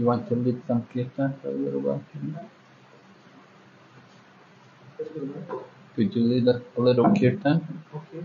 You want to read some Kirtan for a little while? Could you read a, a little Kirtan? Okay.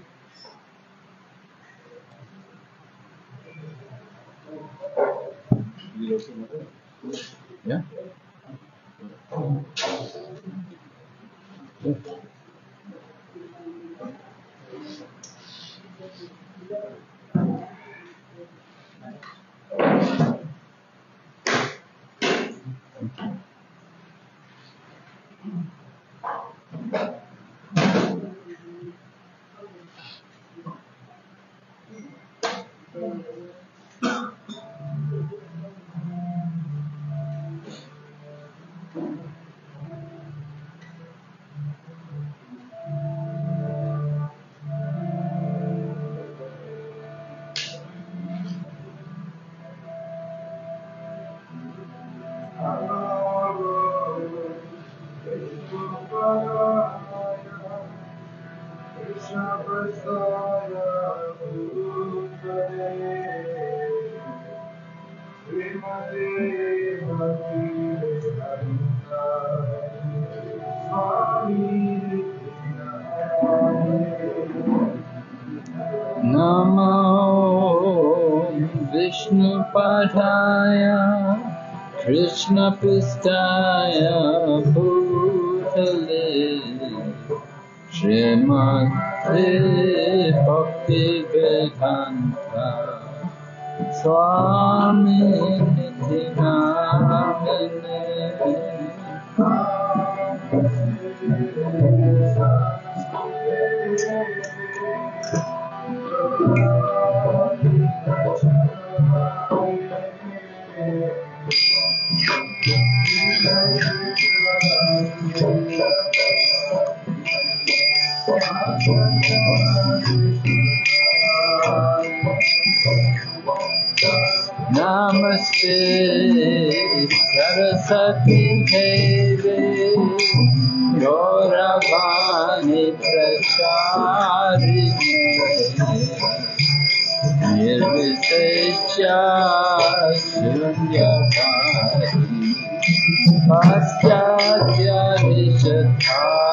पाश्चात्यनिषद्धा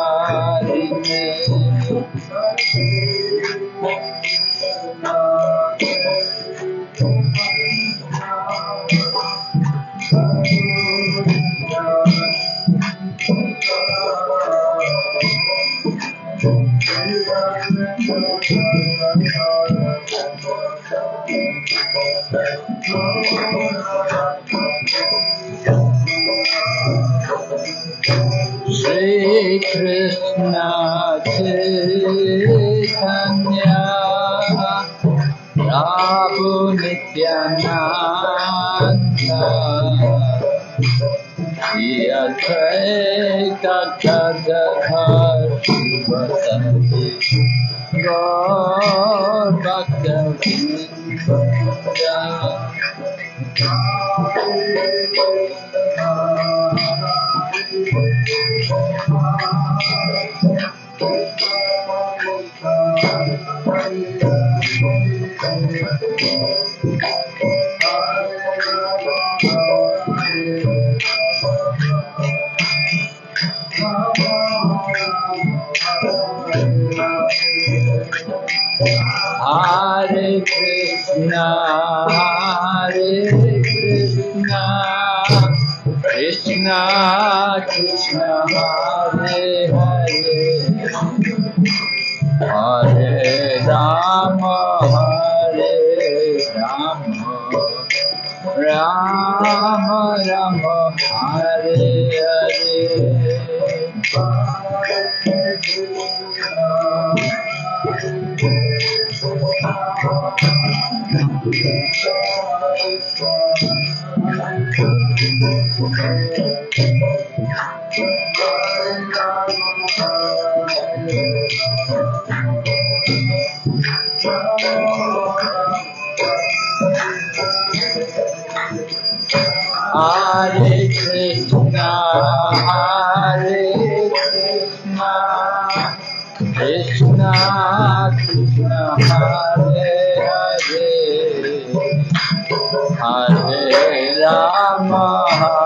Hare Rama.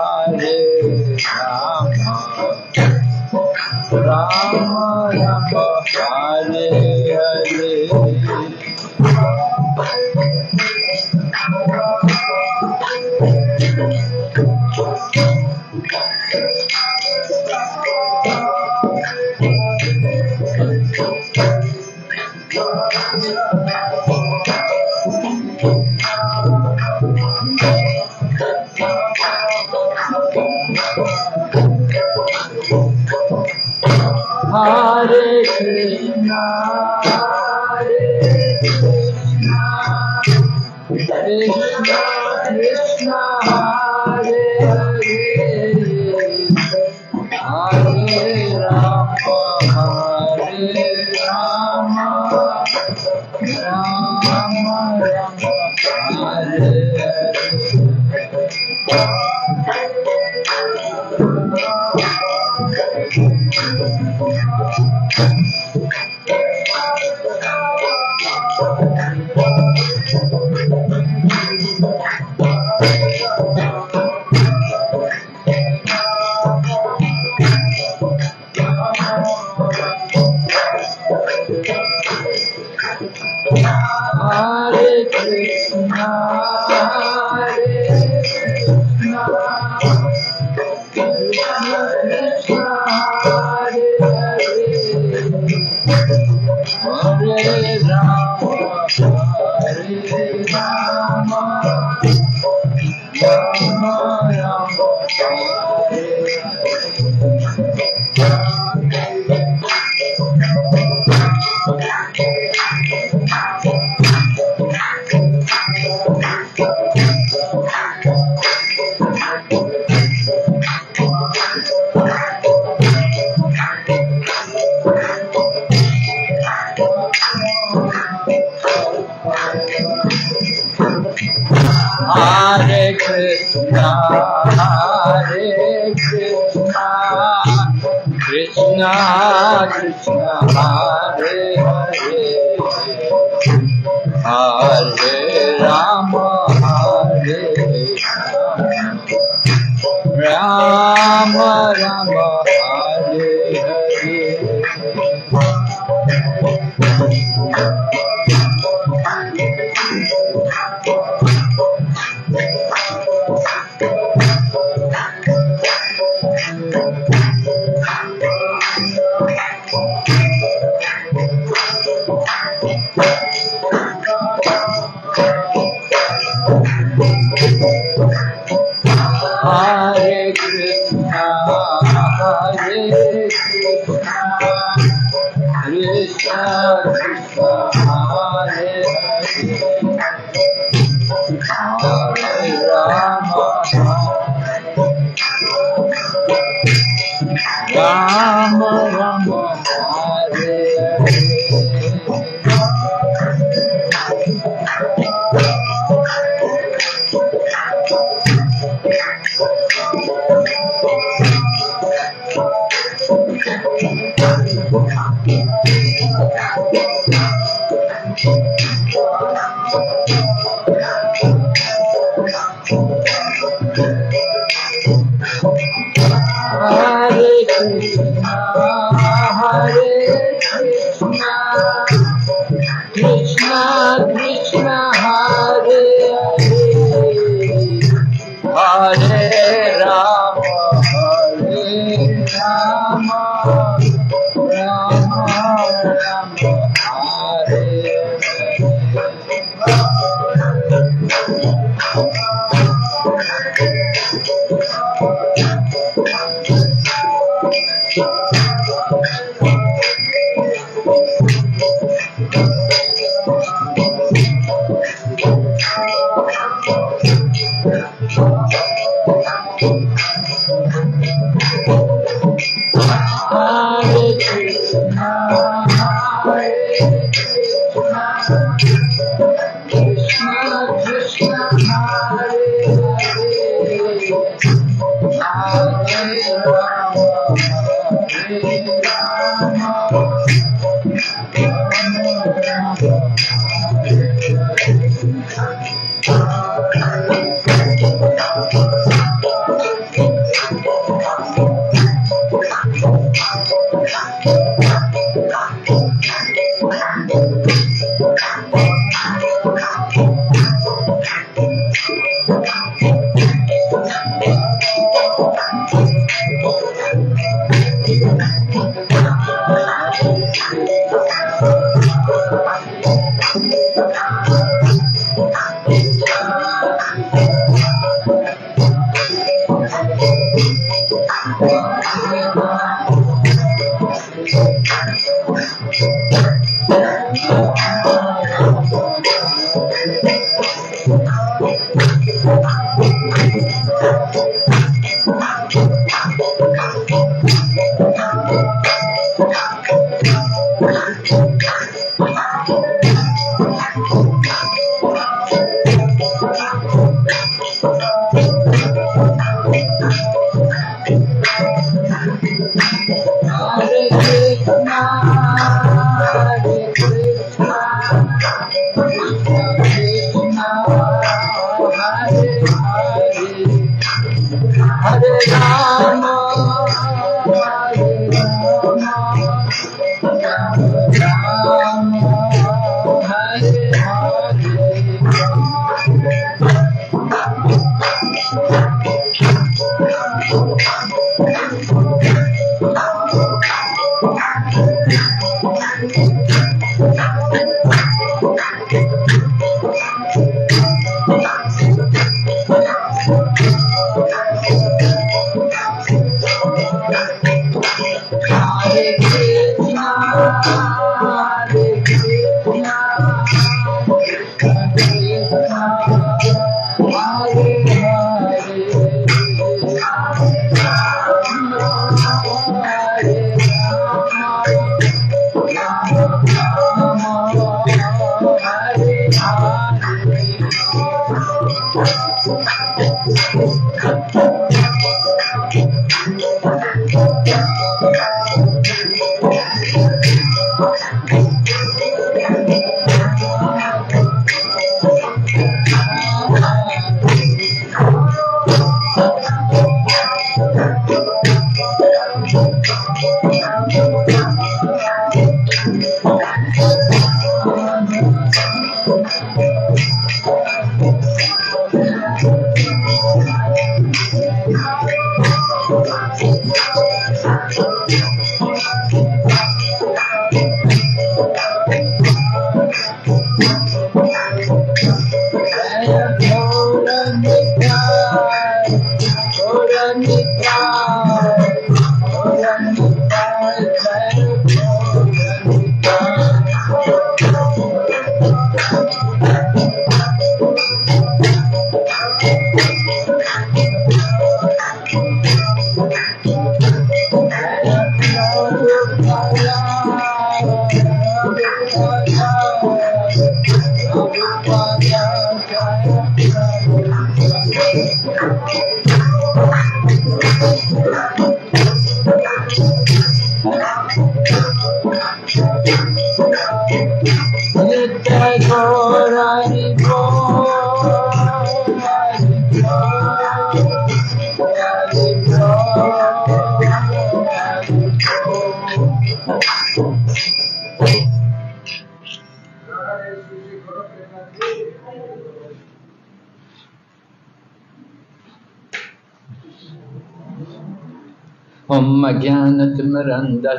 Rama, Rama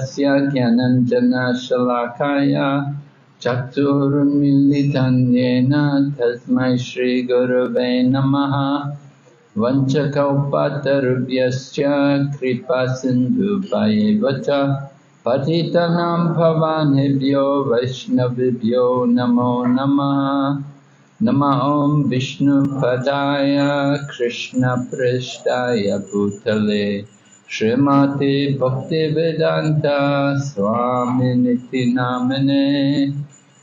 अज्ञानतिमरन्दस्य ज्ञानञ्जनशलाकाय चक्षुरुन्मीलितं येन तस्मै श्रीगुरवे नमः। वञ्चकौपातरुभ्यश्च कृपासिन्धुभयेव च पतितनां भवानेभ्यो वैष्णवेभ्यो नमो नमः। नमः ॐ विष्णुपदाय कृष्णपृष्ठाय भूतले। श्रीमते भक्तिवेदान्ता स्वामिनिति नामिने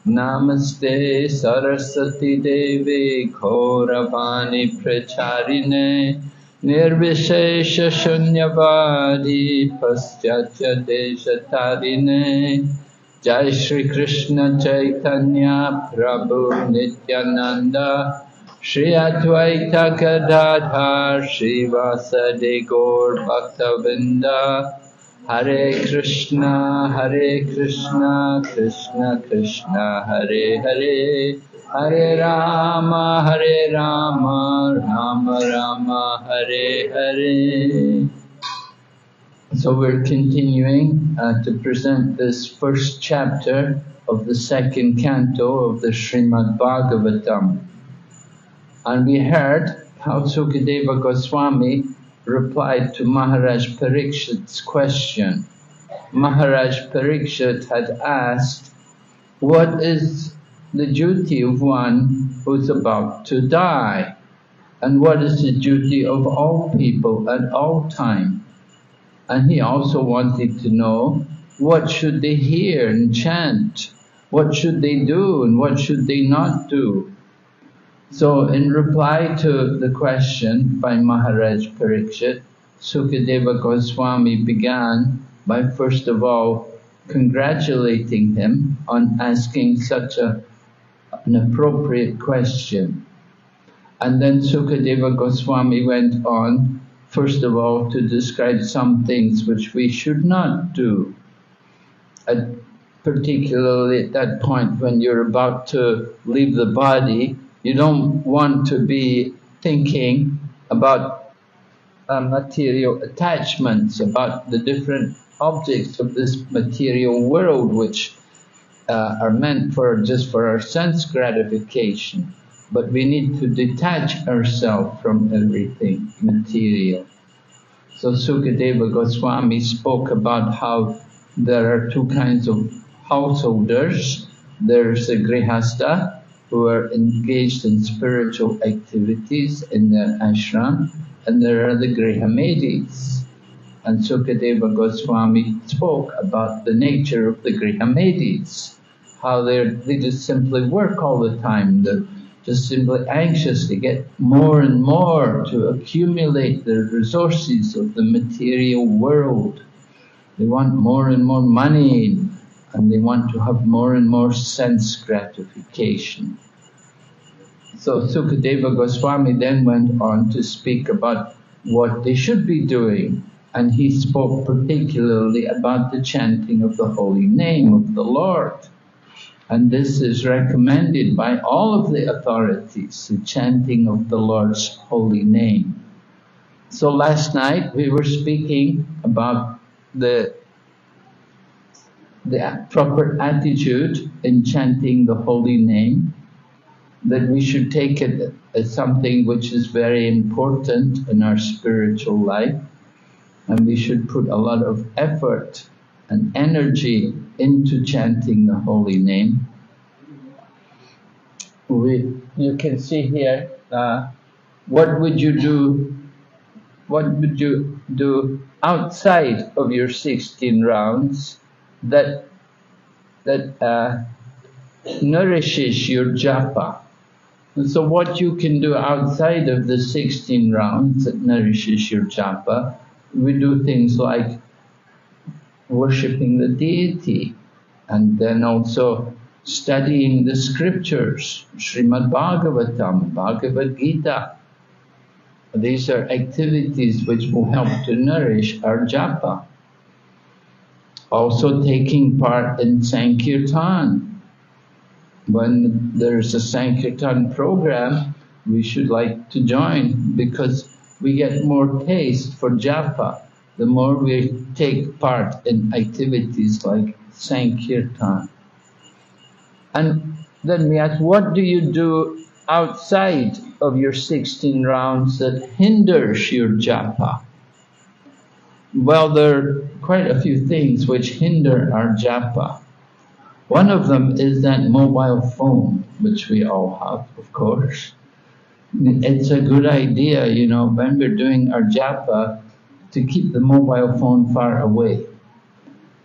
नमस्ते सरस्वती देवे घोरवाणी प्रचारिणे निर्विशेषशून्यवादी पश्चाच्य देशतारिणे। जय श्री कृष्ण चैतन्य प्रभु Nityanand Shri Advaita Gadadhar Shri Vasadi Gaur Bhaktavrinda. Hare Krishna Hare Krishna Krishna Krishna Hare Hare. Hare Rama Hare Rama Rama Rama Hare Hare. So we're continuing uh, to present this first chapter of the second canto of the Srimad Bhagavatam. And we heard how Sukadeva Goswami replied to Maharaj Parikshit's question. Maharaj Parikshit had asked, what is the duty of one who's about to die? And what is the duty of all people at all time? And he also wanted to know what should they hear and chant? what should they do and what should they not do. So in reply to the question by Maharaj Parikshit, Sukadeva Goswami began by first of all congratulating him on asking such a, an appropriate question. And then Sukadeva Goswami went on, first of all, to describe some things which we should not do. At, particularly at that point when you're about to leave the body, you don't want to be thinking about uh, material attachments, about the different objects of this material world which uh, are meant for just for our sense gratification. But we need to detach ourselves from everything material. So Sukadeva Goswami spoke about how there are two kinds of householders. There's the grihasta who are engaged in spiritual activities in their ashram and there are the Grihamedis. And Sukadeva Goswami spoke about the nature of the Grihamedis, how they they just simply work all the time, they're just simply anxious to get more and more, to accumulate the resources of the material world. They want more and more money and they want to have more and more sense gratification. So Sukadeva Goswami then went on to speak about what they should be doing and he spoke particularly about the chanting of the holy name of the Lord. And this is recommended by all of the authorities, the chanting of the Lord's holy name. So last night we were speaking about the the proper attitude in chanting the holy name, that we should take it as something which is very important in our spiritual life, and we should put a lot of effort and energy into chanting the holy name. We, you can see here, uh, what would you do, what would you do outside of your 16 rounds that that uh, nourishes your japa. And so what you can do outside of the 16 rounds that nourishes your japa, we do things like worshipping the deity and then also studying the scriptures, Srimad Bhagavatam, Bhagavad Gita. These are activities which will help to nourish our japa also taking part in Sankirtan. When there's a Sankirtan program, we should like to join because we get more taste for japa the more we take part in activities like Sankirtan. And then we ask, what do you do outside of your 16 rounds that hinders your japa? Well, there are quite a few things which hinder our japa. One of them is that mobile phone, which we all have, of course. It's a good idea, you know, when we're doing our japa, to keep the mobile phone far away.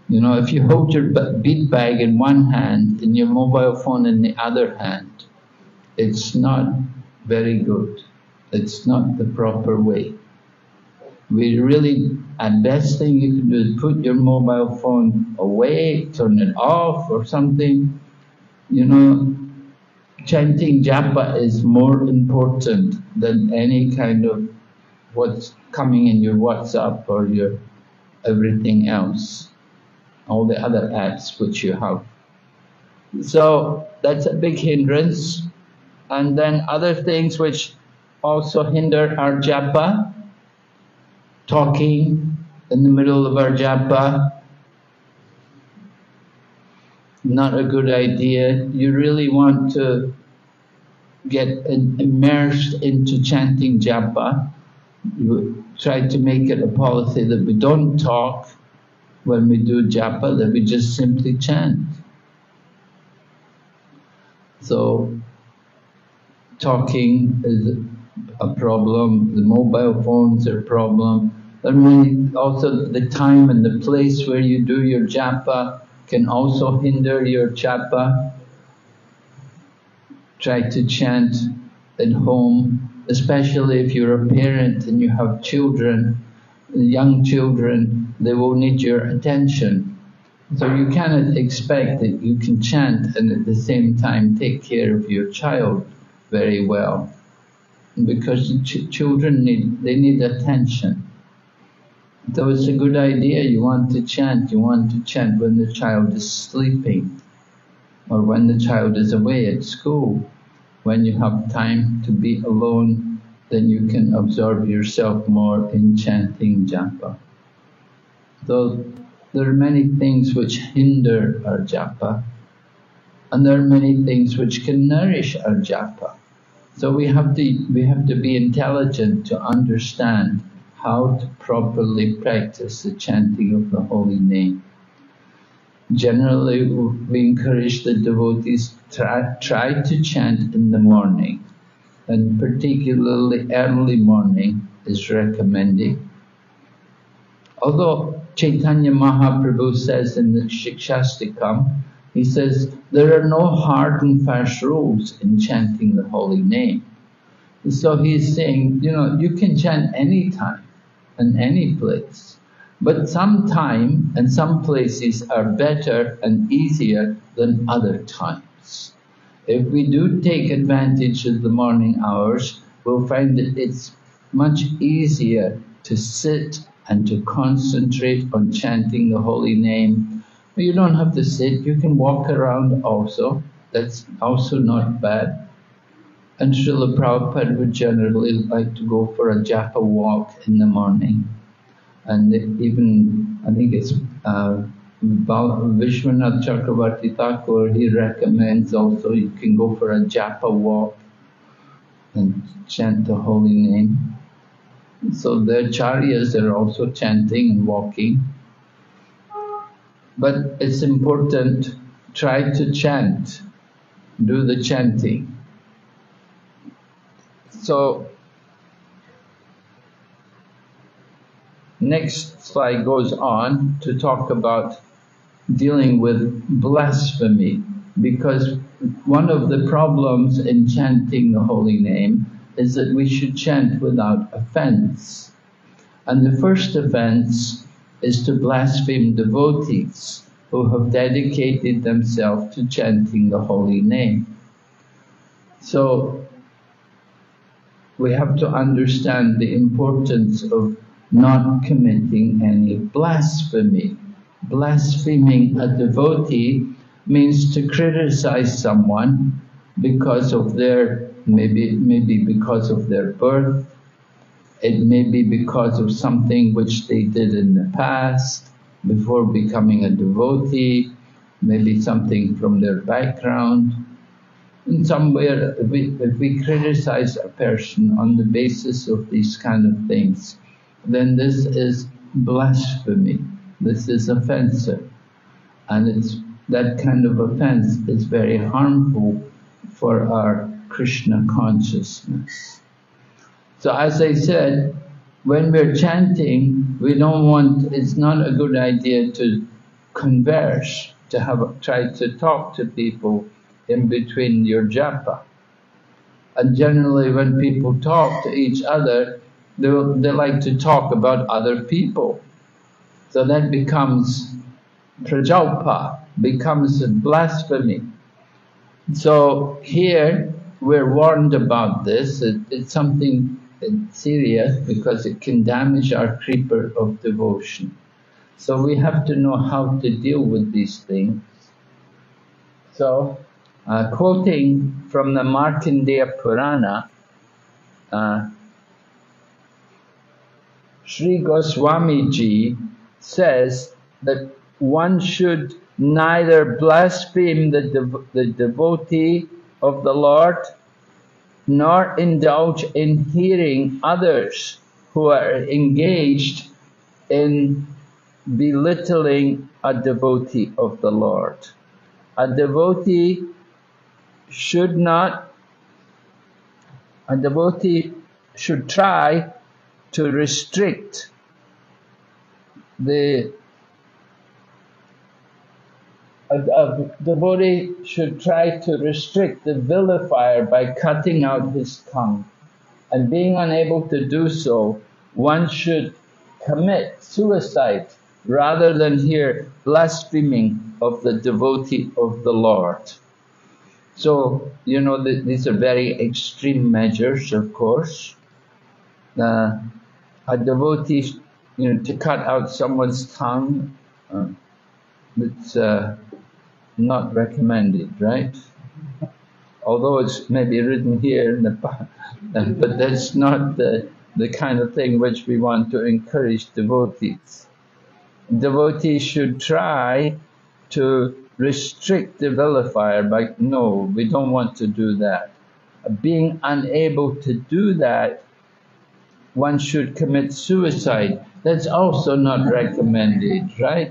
You know, if you hold your bead bag in one hand and your mobile phone in the other hand, it's not very good. It's not the proper way we really, and best thing you can do is put your mobile phone away, turn it off or something. You know, chanting japa is more important than any kind of what's coming in your WhatsApp or your everything else, all the other apps which you have. So that's a big hindrance. And then other things which also hinder our japa talking in the middle of our japa, not a good idea. You really want to get immersed into chanting japa. You try to make it a policy that we don't talk when we do japa, that we just simply chant. So, talking is a problem, the mobile phones are a problem, Mean, also the time and the place where you do your japa can also hinder your japa. Try to chant at home, especially if you're a parent and you have children, young children, they will need your attention. So you cannot expect that you can chant and at the same time take care of your child very well. Because ch children need, they need attention. So it's a good idea, you want to chant, you want to chant when the child is sleeping or when the child is away at school. When you have time to be alone, then you can absorb yourself more in chanting japa. So there are many things which hinder our japa and there are many things which can nourish our japa. So we have to, we have to be intelligent to understand how to properly practice the chanting of the holy name. Generally, we encourage the devotees try, try to chant in the morning, and particularly early morning is recommended. Although Chaitanya Mahaprabhu says in the Shikshastakam, he says there are no hard and fast rules in chanting the holy name. So he's saying, you know, you can chant any time in any place. But some time and some places are better and easier than other times. If we do take advantage of the morning hours, we'll find that it's much easier to sit and to concentrate on chanting the holy name. You don't have to sit, you can walk around also. That's also not bad. And Srila Prabhupada would generally like to go for a japa walk in the morning and even I think it's uh, Vishwanath Chakravarti Thakur, he recommends also you can go for a japa walk and chant the holy name. So the acharyas are also chanting and walking. But it's important, try to chant, do the chanting. So Next slide goes on to talk about dealing with blasphemy because one of the problems in chanting the holy name is that we should chant without offense. And the first offense is to blaspheme devotees who have dedicated themselves to chanting the holy name. So we have to understand the importance of not committing any blasphemy. Blaspheming a devotee means to criticize someone because of their, maybe, maybe because of their birth, it may be because of something which they did in the past before becoming a devotee, maybe something from their background. In some way, if we, we criticize a person on the basis of these kind of things, then this is blasphemy. This is offensive. And it's that kind of offense is very harmful for our Krishna consciousness. So as I said, when we're chanting, we don't want, it's not a good idea to converse, to have try to talk to people in between your japa. And generally when people talk to each other, they, they like to talk about other people. So that becomes prajalpa, becomes a blasphemy. So here we're warned about this. It, it's something serious because it can damage our creeper of devotion. So we have to know how to deal with these things. So, uh, quoting from the Markandeya Purana, uh, Sri Goswami Ji says that one should neither blaspheme the, dev the devotee of the Lord nor indulge in hearing others who are engaged in belittling a devotee of the Lord. A devotee should not, a devotee should try to restrict the a, a devotee should try to restrict the vilifier by cutting out his tongue. And being unable to do so, one should commit suicide rather than hear blaspheming of the devotee of the Lord. So, you know, th these are very extreme measures, of course. Uh, a devotee, you know, to cut out someone's tongue, uh, it's uh, not recommended, right? Although it's maybe written here in the but that's not the, the kind of thing which we want to encourage devotees. Devotees should try to restrict the vilifier by, no, we don't want to do that. Being unable to do that, one should commit suicide. That's also not recommended, right?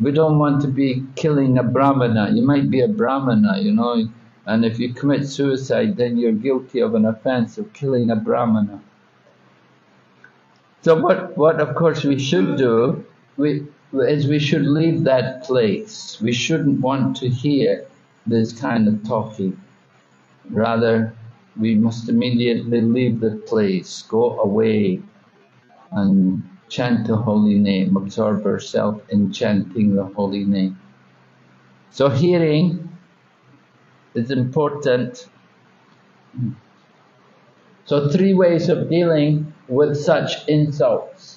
We don't want to be killing a brahmana. You might be a brahmana, you know, and if you commit suicide, then you're guilty of an offense of killing a brahmana. So what, what of course we should do, we, is we should leave that place. We shouldn't want to hear this kind of talking. Rather, we must immediately leave the place, go away and chant the holy name, absorb ourselves in chanting the holy name. So hearing is important. So three ways of dealing with such insults.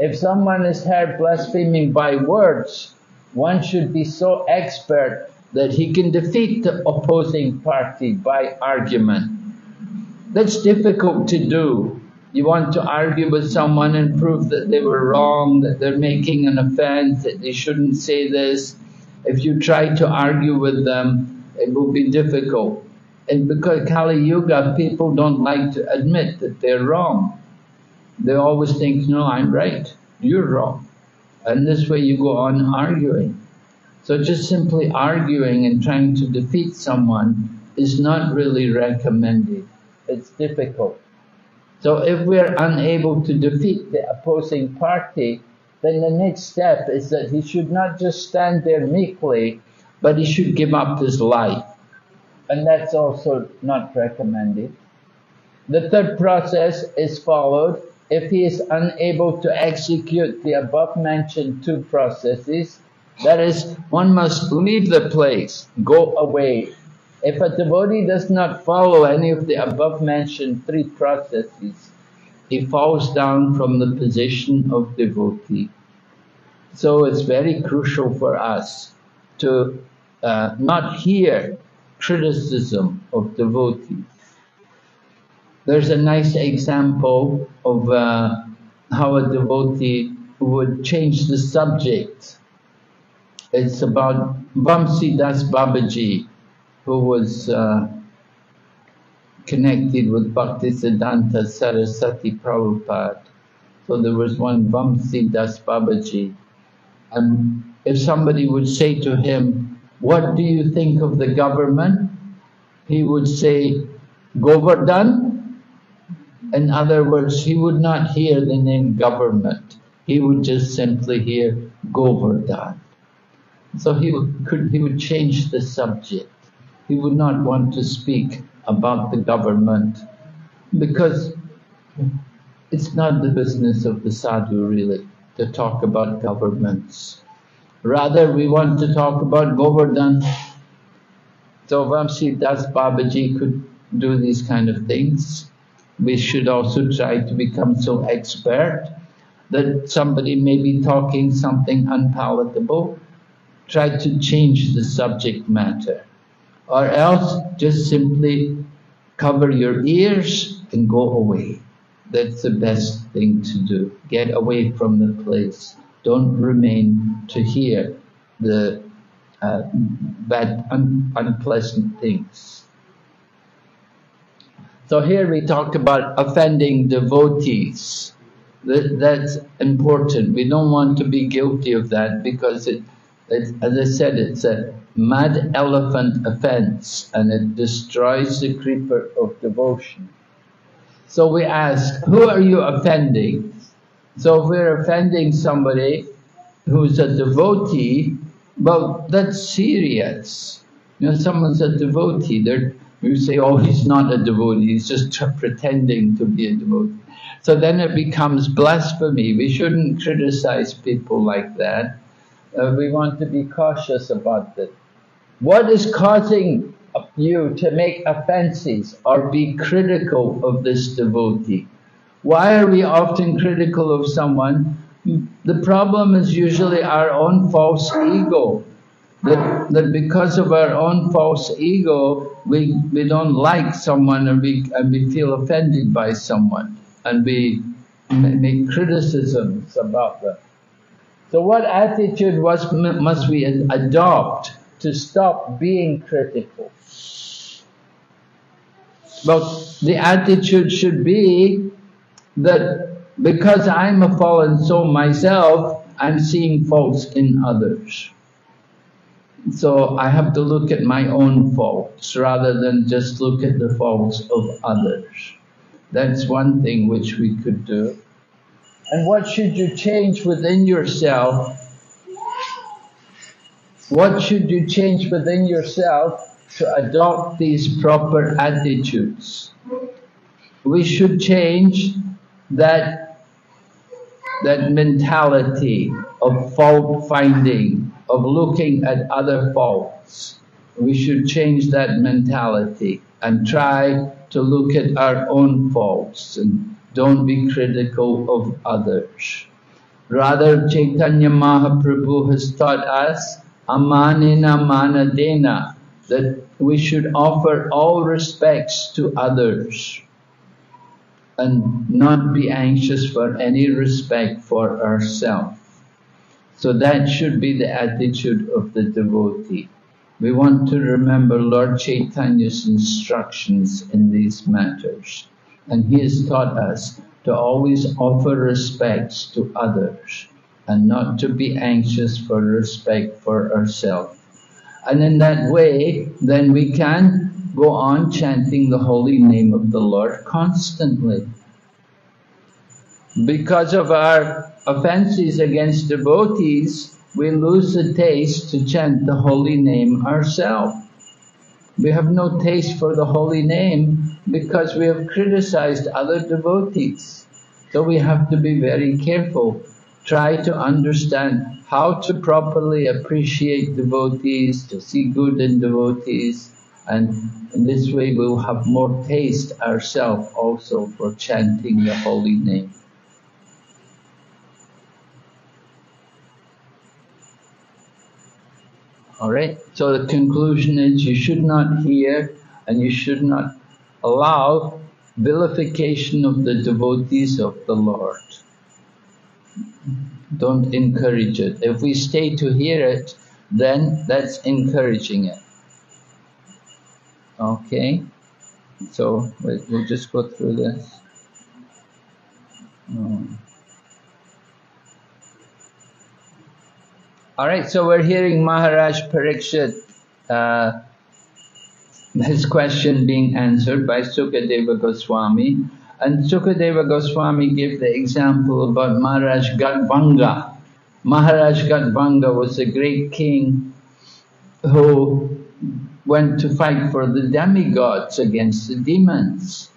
If someone is heard blaspheming by words, one should be so expert that he can defeat the opposing party by argument. That's difficult to do. You want to argue with someone and prove that they were wrong, that they're making an offense, that they shouldn't say this. If you try to argue with them, it will be difficult. And because Kali Yuga, people don't like to admit that they're wrong. They always think, no, I'm right, you're wrong. And this way you go on arguing. So just simply arguing and trying to defeat someone is not really recommended. It's difficult. So if we're unable to defeat the opposing party, then the next step is that he should not just stand there meekly, but he should give up his life. And that's also not recommended. The third process is followed if he is unable to execute the above mentioned two processes, that is, one must leave the place, go away. If a devotee does not follow any of the above mentioned three processes, he falls down from the position of devotee. So it's very crucial for us to uh, not hear criticism of devotees. There's a nice example of uh, how a devotee would change the subject. It's about Vamsi Das Babaji, who was uh, connected with Bhaktisiddhanta Saraswati Prabhupada. So there was one Vamsi Das Babaji. And if somebody would say to him, what do you think of the government? He would say, Govardhan, in other words, he would not hear the name government. He would just simply hear Govardhan. So he would, could, he would change the subject. He would not want to speak about the government because it's not the business of the sadhu really to talk about governments. Rather, we want to talk about Govardhan. So Vamsi Das Babaji could do these kind of things we should also try to become so expert that somebody may be talking something unpalatable, try to change the subject matter. Or else just simply cover your ears and go away. That's the best thing to do. Get away from the place. Don't remain to hear the uh, bad, un unpleasant things. So here we talk about offending devotees. That's important. We don't want to be guilty of that because it, it, as I said, it's a mad elephant offense and it destroys the creeper of devotion. So we ask, who are you offending? So if we're offending somebody who's a devotee, Well, that's serious. You know, someone's a devotee. They're, we say, oh, he's not a devotee. He's just pretending to be a devotee. So then it becomes blasphemy. We shouldn't criticize people like that. Uh, we want to be cautious about that. What is causing you to make offenses or be critical of this devotee? Why are we often critical of someone? The problem is usually our own false ego. That, that because of our own false ego, we, we don't like someone and we, and we feel offended by someone and we make criticisms about them. So what attitude was, must we adopt to stop being critical? Well, the attitude should be that because I'm a fallen soul myself, I'm seeing faults in others. So I have to look at my own faults rather than just look at the faults of others. That's one thing which we could do. And what should you change within yourself? What should you change within yourself to adopt these proper attitudes? We should change that, that mentality of fault finding, of looking at other faults. We should change that mentality and try to look at our own faults and don't be critical of others. Rather, Chaitanya Mahaprabhu has taught us amanina manadena that we should offer all respects to others and not be anxious for any respect for ourselves. So that should be the attitude of the devotee. We want to remember Lord Chaitanya's instructions in these matters. And he has taught us to always offer respects to others and not to be anxious for respect for ourselves. And in that way, then we can go on chanting the holy name of the Lord constantly. Because of our offenses against devotees, we lose the taste to chant the holy name ourselves. We have no taste for the holy name because we have criticized other devotees. So we have to be very careful. Try to understand how to properly appreciate devotees, to see good in devotees, and in this way we'll have more taste ourselves also for chanting the holy name. Alright, so the conclusion is you should not hear and you should not allow vilification of the devotees of the Lord. Don't encourage it. If we stay to hear it, then that's encouraging it. Okay, so we'll just go through this. Um, All right, so we're hearing Maharaj Parikshit, uh, his question being answered by Sukadeva Goswami. And Sukadeva Goswami gave the example about Maharaj Khatvanga. Maharaj Khatvanga was a great king who went to fight for the demigods against the demons.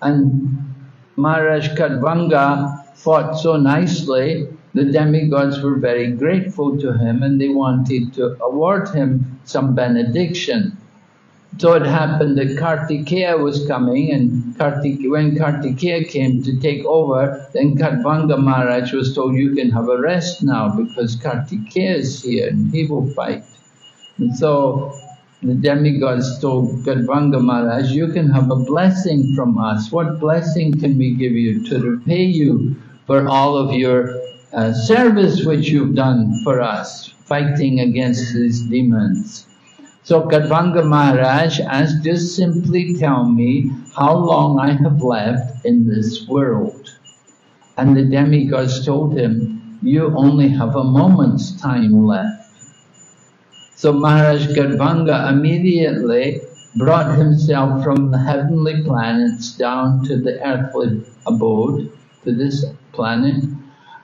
And Maharaj Khatvanga fought so nicely the demigods were very grateful to him and they wanted to award him some benediction. So it happened that Kartikeya was coming and Kartik when Kartikeya came to take over, then Khatvanga Maharaj was told, you can have a rest now because Kartikeya is here and he will fight. And so the demigods told Khatvanga Maharaj, you can have a blessing from us. What blessing can we give you to repay you for all of your uh, service which you've done for us, fighting against these demons. So Khatvanga Maharaj asked, just simply tell me how long I have left in this world. And the demigods told him, you only have a moment's time left. So Maharaj Khatvanga immediately brought himself from the heavenly planets down to the earthly abode, to this planet,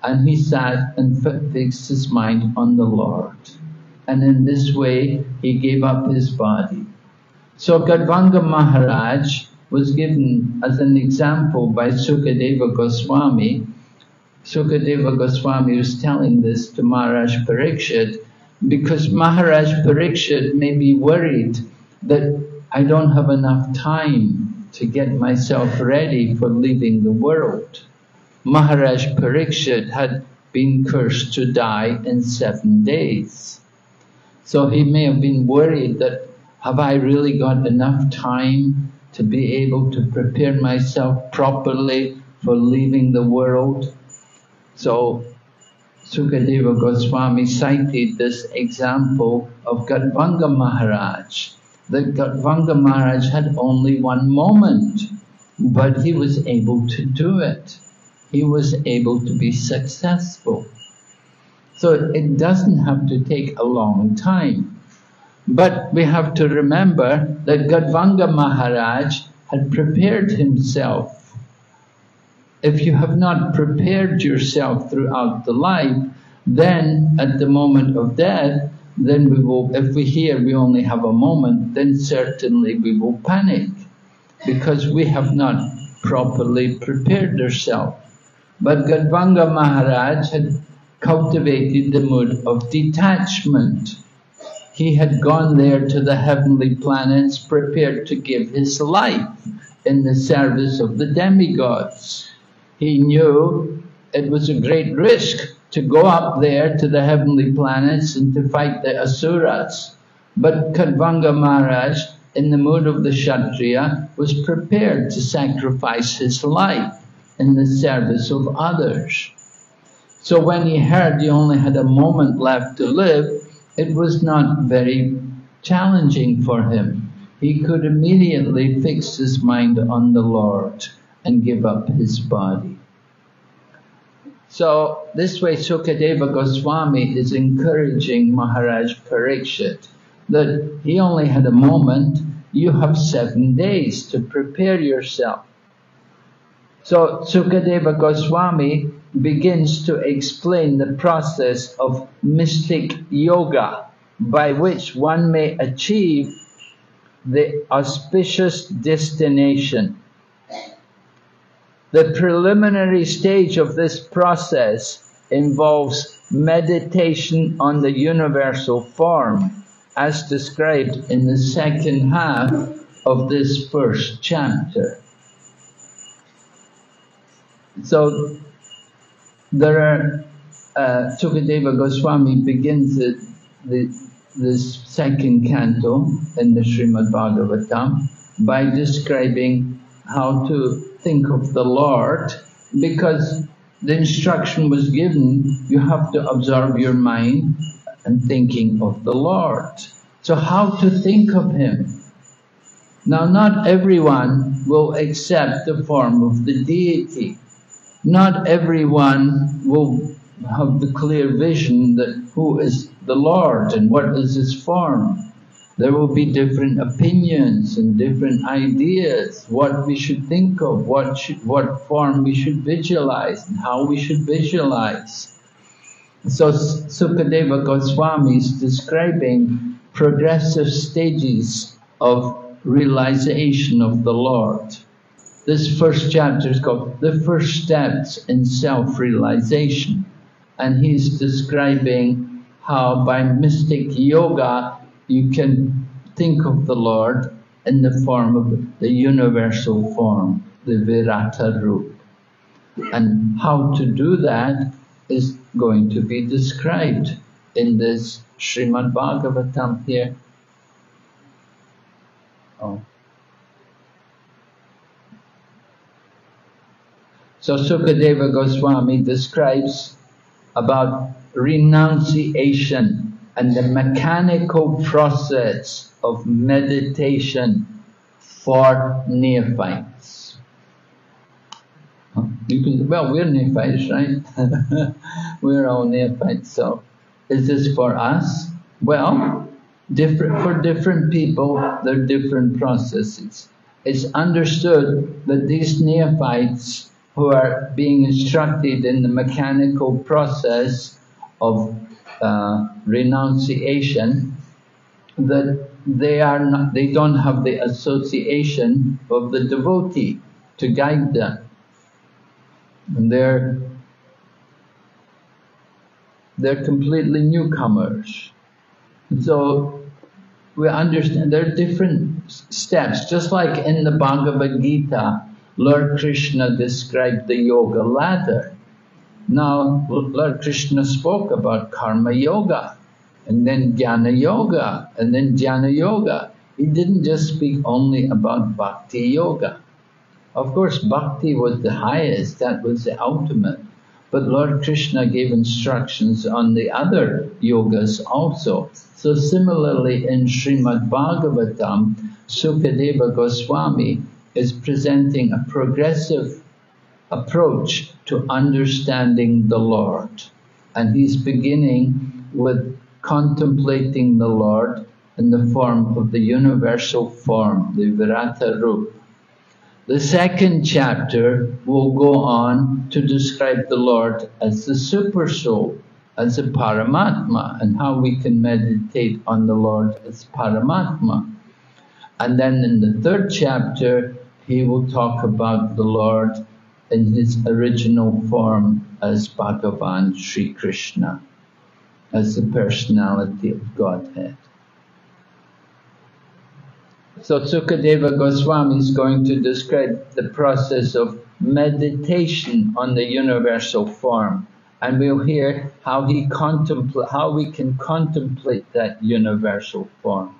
and he sat and fixed his mind on the Lord. and in this way he gave up his body. So Khatvanga Maharaj was given as an example by Sukadeva Goswami. Sukadeva Goswami was telling this to Maharaj Parikshit because Maharaj Parikshit may be worried that I don't have enough time to get myself ready for leaving the world. Maharaj Parikshit had been cursed to die in seven days. So he may have been worried that have I really got enough time to be able to prepare myself properly for leaving the world? So Sukadeva Goswami cited this example of Khatvanga Maharaj. That Khatvanga Maharaj had only one moment, but he was able to do it. He was able to be successful. So it doesn't have to take a long time. But we have to remember that Khatvanga Maharaj had prepared himself if you have not prepared yourself throughout the life, then at the moment of death, then we will, if we hear we only have a moment, then certainly we will panic because we have not properly prepared ourselves. But Khatvanga Maharaj had cultivated the mood of detachment. He had gone there to the heavenly planets prepared to give his life in the service of the demigods. He knew it was a great risk to go up there to the heavenly planets and to fight the Asuras. But Khatvanga Maharaj, in the mood of the Kshatriya, was prepared to sacrifice his life in the service of others. So when he heard he only had a moment left to live, it was not very challenging for him. He could immediately fix his mind on the Lord and give up his body. So this way Sukadeva Goswami is encouraging Maharaj Parikshit that he only had a moment, you have seven days to prepare yourself. So Sukadeva Goswami begins to explain the process of mystic yoga by which one may achieve the auspicious destination the preliminary stage of this process involves meditation on the universal form as described in the second half of this first chapter. So there are, uh, Sukadeva Goswami begins the, the, this second canto in the Srimad Bhagavatam by describing how to think of the Lord because the instruction was given, you have to observe your mind and thinking of the Lord. So how to think of Him? Now not everyone will accept the form of the deity. Not everyone will have the clear vision that who is the Lord and what is His form there will be different opinions and different ideas, what we should think of, what, should, what form we should visualize and how we should visualize. So Sukadeva Goswami is describing progressive stages of realization of the Lord. This first chapter is called The First Steps in Self-Realization and he's describing how by mystic yoga you can think of the Lord in the form of the universal form, the Virata Rup. And how to do that is going to be described in this Srimad Bhagavatam here. Oh. So Sukadeva Goswami describes about renunciation and the mechanical process of meditation for neophytes. You can, well, we're neophytes, right? we're all neophytes, so is this for us? Well, different for different people, there are different processes. It's understood that these neophytes who are being instructed in the mechanical process of uh, renunciation, that they are not, they don't have the association of the devotee to guide them. And they're they're completely newcomers. So we understand there are different steps, just like in the Bhagavad Gita, Lord Krishna described the yoga ladder. Now, Lord Krishna spoke about karma yoga, and then jnana yoga, and then dhyana yoga. He didn't just speak only about bhakti yoga. Of course, bhakti was the highest, that was the ultimate. But Lord Krishna gave instructions on the other yogas also. So similarly in Srimad Bhagavatam, Sukadeva Goswami is presenting a progressive approach to understanding the Lord. And he's beginning with contemplating the Lord in the form of the universal form, the Virata Rup. The second chapter will go on to describe the Lord as the Super Soul, as a Paramatma, and how we can meditate on the Lord as Paramatma. And then in the third chapter, he will talk about the Lord in his original form as Bhagavan Sri Krishna, as the personality of Godhead. So Sukadeva Goswami is going to describe the process of meditation on the universal form and we'll hear how he contemplate how we can contemplate that universal form.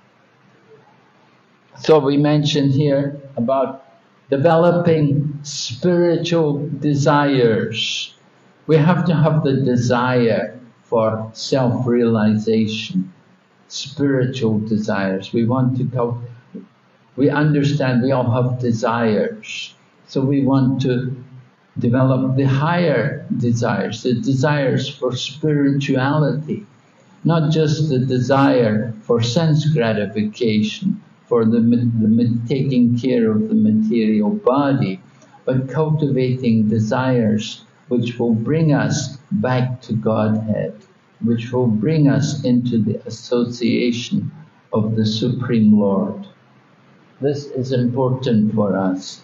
So we mentioned here about developing spiritual desires. We have to have the desire for self-realization, spiritual desires. We want to go we understand we all have desires. So we want to develop the higher desires, the desires for spirituality, not just the desire for sense gratification, for the, the taking care of the material body, but cultivating desires which will bring us back to Godhead, which will bring us into the association of the Supreme Lord. This is important for us.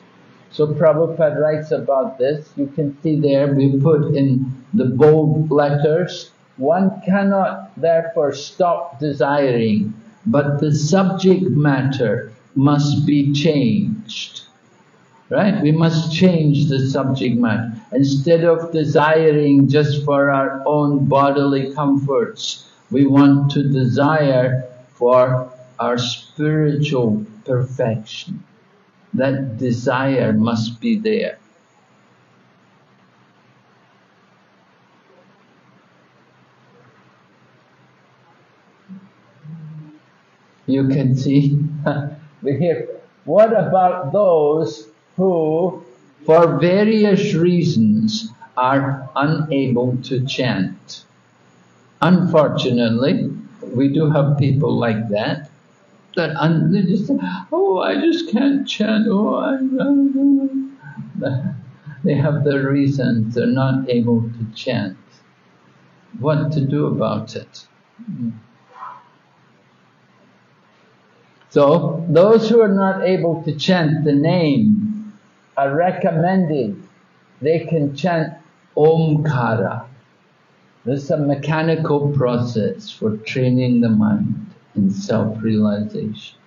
So Prabhupada writes about this. You can see there we put in the bold letters, one cannot therefore stop desiring, but the subject matter must be changed. Right? We must change the subject matter. Instead of desiring just for our own bodily comforts, we want to desire for our spiritual perfection. That desire must be there. You can see, we hear, what about those who, for various reasons, are unable to chant? Unfortunately, we do have people like that that and they just say, oh, I just can't chant. Oh, I, they have their reasons. They're not able to chant. What to do about it? Hmm. So those who are not able to chant the name are recommended. They can chant Omkara. This is a mechanical process for training the mind in self-realization.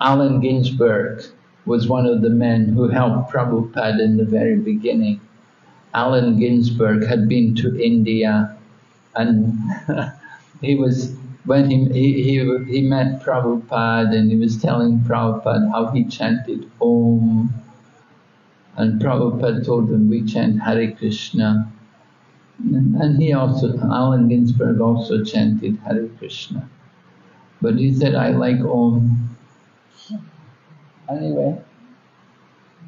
Allen Ginsberg was one of the men who helped Prabhupada in the very beginning. Allen Ginsberg had been to India and he was, when he, he, he, met Prabhupada and he was telling Prabhupada how he chanted Om and Prabhupada told him we chant Hare Krishna and he also, Allen Ginsberg also chanted Hare Krishna. But he said, I like Om. Anyway,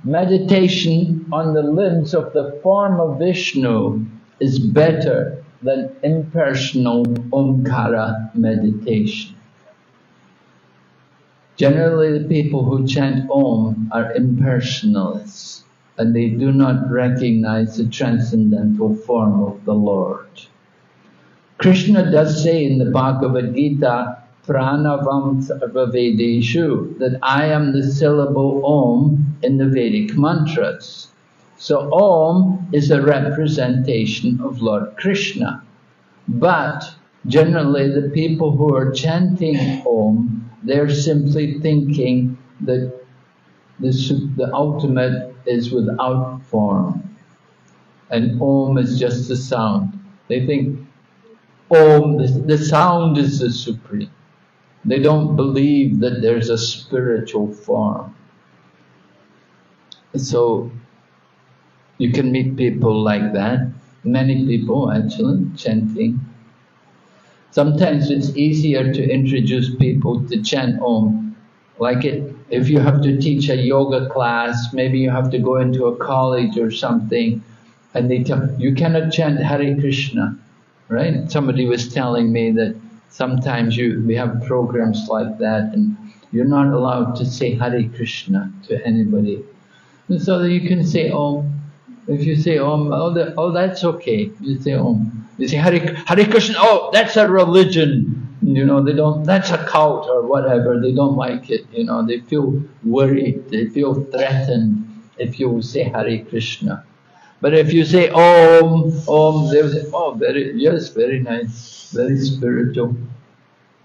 meditation on the limbs of the form of Vishnu is better than impersonal Omkara meditation. Generally the people who chant Om are impersonalists and they do not recognize the transcendental form of the Lord. Krishna does say in the Bhagavad Gita, Pranavam Sarvavedeshu, that I am the syllable Om in the Vedic mantras. So Om is a representation of Lord Krishna. But generally the people who are chanting Om, they're simply thinking that the, the ultimate is without form. And Om is just the sound. They think Om, the, the sound is the supreme. They don't believe that there's a spiritual form. So you can meet people like that, many people actually chanting. Sometimes it's easier to introduce people to chant Om. Like it, if you have to teach a yoga class, maybe you have to go into a college or something, and they tell you cannot chant Hare Krishna, right? Somebody was telling me that sometimes you we have programs like that, and you're not allowed to say Hare Krishna to anybody. And so that you can say Om. If you say Om, oh, oh that, oh that's okay. You say oh, Om. You say Hare, Hare Krishna, oh, that's a religion. You know, they don't, that's a cult or whatever. They don't like it. You know, they feel worried. They feel threatened if you say Hare Krishna. But if you say oh, Om, Om, they will say, oh, very, yes, very nice, very spiritual.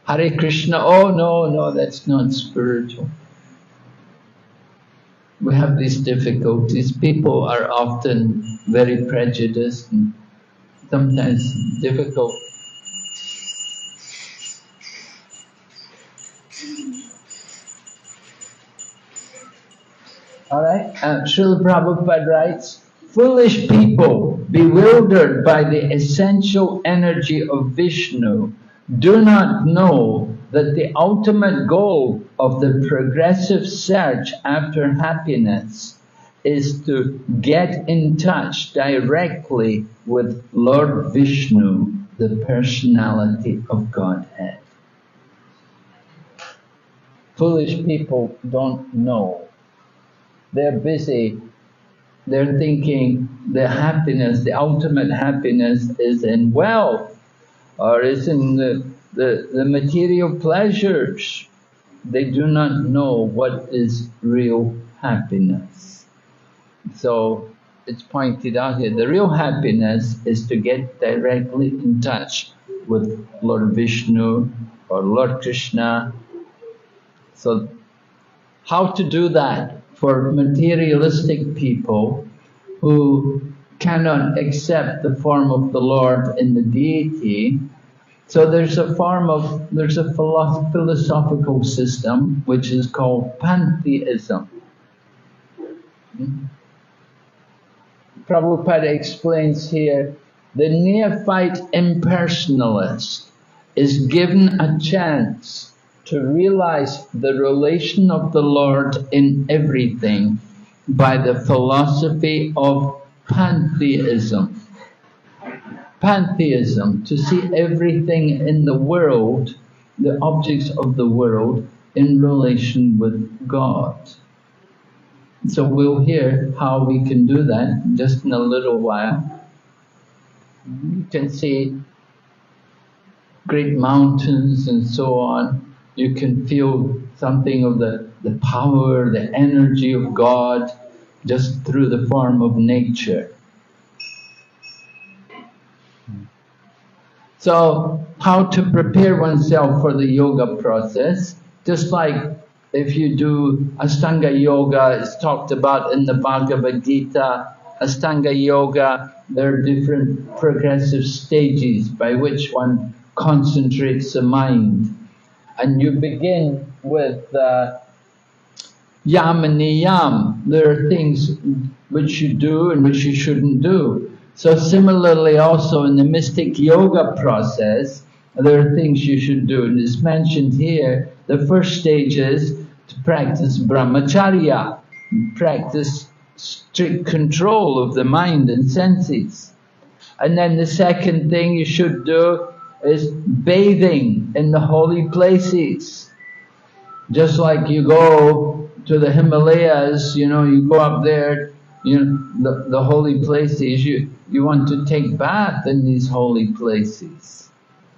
Hare Krishna, oh, no, no, that's not spiritual we have these difficulties. People are often very prejudiced and sometimes difficult. Alright, uh, Srila Prabhupada writes, Foolish people, bewildered by the external energy of Vishnu, do not know that the ultimate goal of the progressive search after happiness is to get in touch directly with Lord Vishnu, the personality of Godhead. Foolish people don't know. They're busy. They're thinking the happiness, the ultimate happiness is in wealth or is in the, the, the material pleasures. They do not know what is real happiness. So it's pointed out here, the real happiness is to get directly in touch with Lord Vishnu or Lord Krishna. So how to do that for materialistic people who cannot accept the form of the Lord in the deity. So there's a form of, there's a philosophical system which is called pantheism. Prabhupada explains here, the neophyte impersonalist is given a chance to realize the relation of the Lord in everything by the philosophy of pantheism. Pantheism, to see everything in the world, the objects of the world, in relation with God. So we'll hear how we can do that just in a little while. You can see great mountains and so on. You can feel something of the, the power, the energy of God just through the form of nature. So, how to prepare oneself for the yoga process, just like if you do Astanga Yoga, it's talked about in the Bhagavad Gita, Astanga Yoga, there are different progressive stages by which one concentrates the mind. And you begin with uh, yam and niyam. There are things which you do and which you shouldn't do. So similarly also in the mystic yoga process, there are things you should do. And it's mentioned here, the first stage is to practice brahmacharya, practice strict control of the mind and senses. And then the second thing you should do is bathing in the holy places. Just like you go to the Himalayas, you know, you go up there, you know, the, the holy places, you, you want to take bath in these holy places.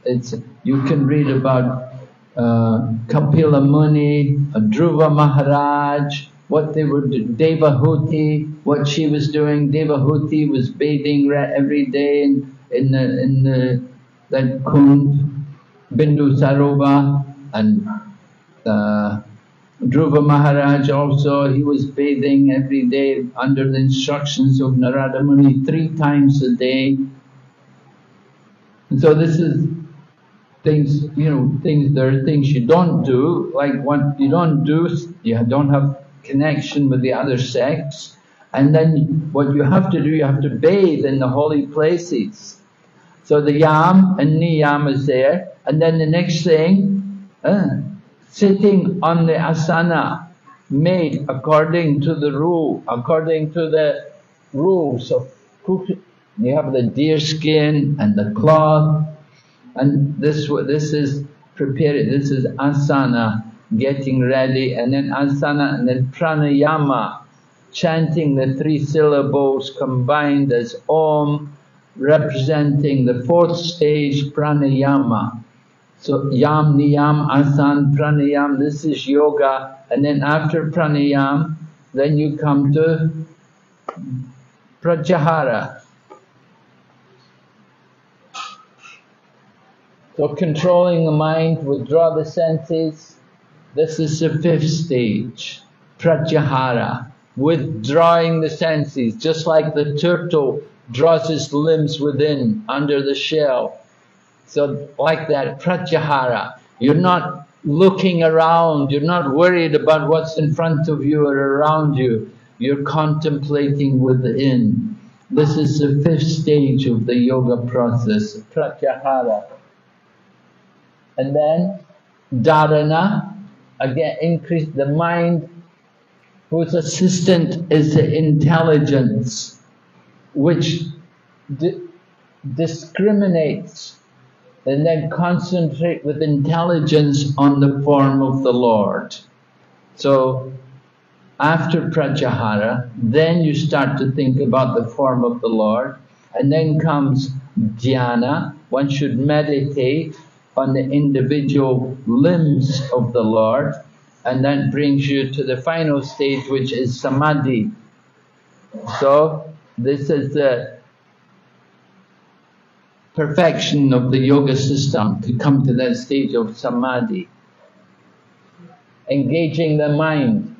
It's you can read about uh, Kapila Muni, Dhruva Maharaj, what they were doing, Devahuti, what she was doing. Devahuti was bathing every day in, in the in the that kund, Bindu Sarovar, and uh, Dhruva Maharaj also, he was bathing every day under the instructions of Narada Muni three times a day. And so this is things, you know, things, there are things you don't do, like what you don't do, you don't have connection with the other sex. And then what you have to do, you have to bathe in the holy places. So the yam and niyam is there. And then the next thing, uh, sitting on the asana made according to the rule, according to the rules of cooking. You have the deer skin and the cloth, and this this is prepared. This is asana, getting ready, and then asana, and then pranayama, chanting the three syllables combined as Om, representing the fourth stage pranayama. So yam, niyam, asan, pranayam, this is yoga. And then after pranayam, then you come to pratyahara. So controlling the mind, withdraw the senses. This is the fifth stage, pratyahara, withdrawing the senses, just like the turtle draws his limbs within, under the shell. So like that, pratyahara, you're not looking around, you're not worried about what's in front of you or around you, you're contemplating within. This is the fifth stage of the yoga process, pratyahara. And then dharana, again increase the mind whose assistant is the intelligence which di discriminates and then concentrate with intelligence on the form of the Lord. So after pratyahara, then you start to think about the form of the Lord, and then comes dhyana. One should meditate on the individual limbs of the Lord, and that brings you to the final stage, which is samadhi. So this is the perfection of the yoga system to come to that stage of samadhi. Engaging the mind,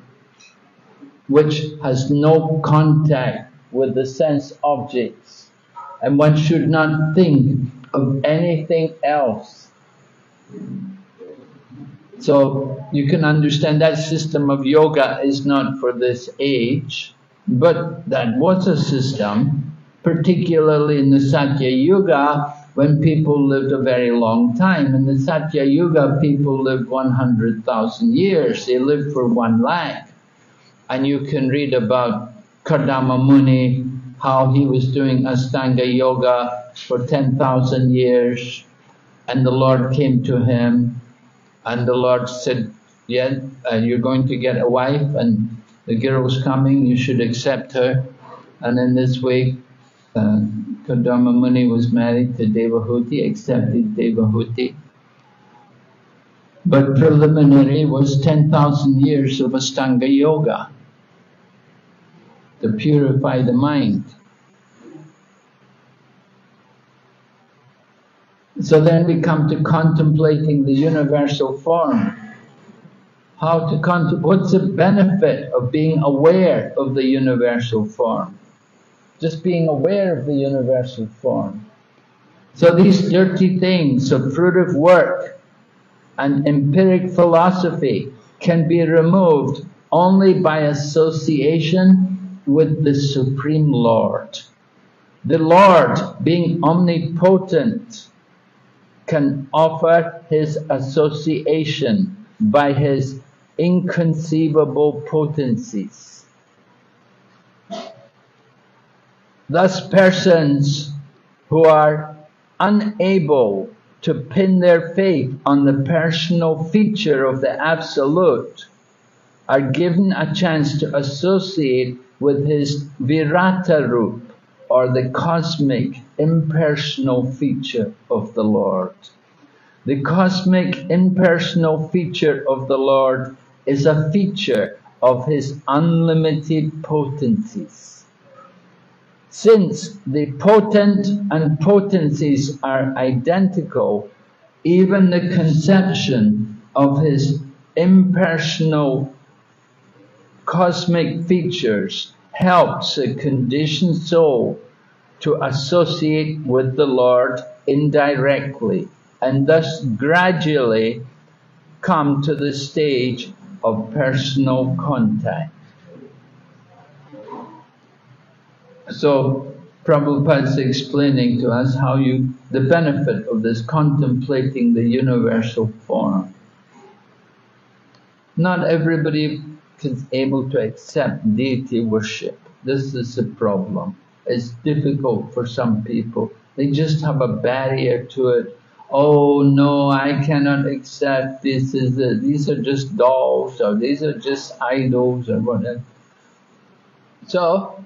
which has no contact with the sense objects, and one should not think of anything else. So you can understand that system of yoga is not for this age, but that was a system particularly in the Satya Yuga, when people lived a very long time. In the Satya Yuga, people lived 100,000 years. They lived for one lakh. And you can read about Kardama Muni, how he was doing Astanga Yoga for 10,000 years. And the Lord came to him, and the Lord said, yeah, uh, you're going to get a wife, and the girl's coming, you should accept her. And in this way, uh, Kardama Muni was married to Devahuti, accepted Devahuti. But preliminary was 10,000 years of Astanga Yoga to purify the mind. So then we come to contemplating the universal form. How to contemplate, what's the benefit of being aware of the universal form? Just being aware of the universal form. So these dirty things of fruitive work and empiric philosophy can be removed only by association with the Supreme Lord. The Lord, being omnipotent, can offer His association by His inconceivable potencies. Thus persons who are unable to pin their faith on the personal feature of the Absolute are given a chance to associate with his Virata Roop or the cosmic impersonal feature of the Lord. The cosmic impersonal feature of the Lord is a feature of His unlimited potencies. Since the potent and potencies are identical, even the conception of His impersonal cosmic features helps a conditioned soul to associate with the Lord indirectly and thus gradually come to the stage of personal contact. So Prabhupada is explaining to us how you, the benefit of this contemplating the universal form. Not everybody is able to accept deity worship. This is the problem. It's difficult for some people. They just have a barrier to it. Oh no, I cannot accept this. Is a, these are just dolls, or these are just idols, or whatever. So,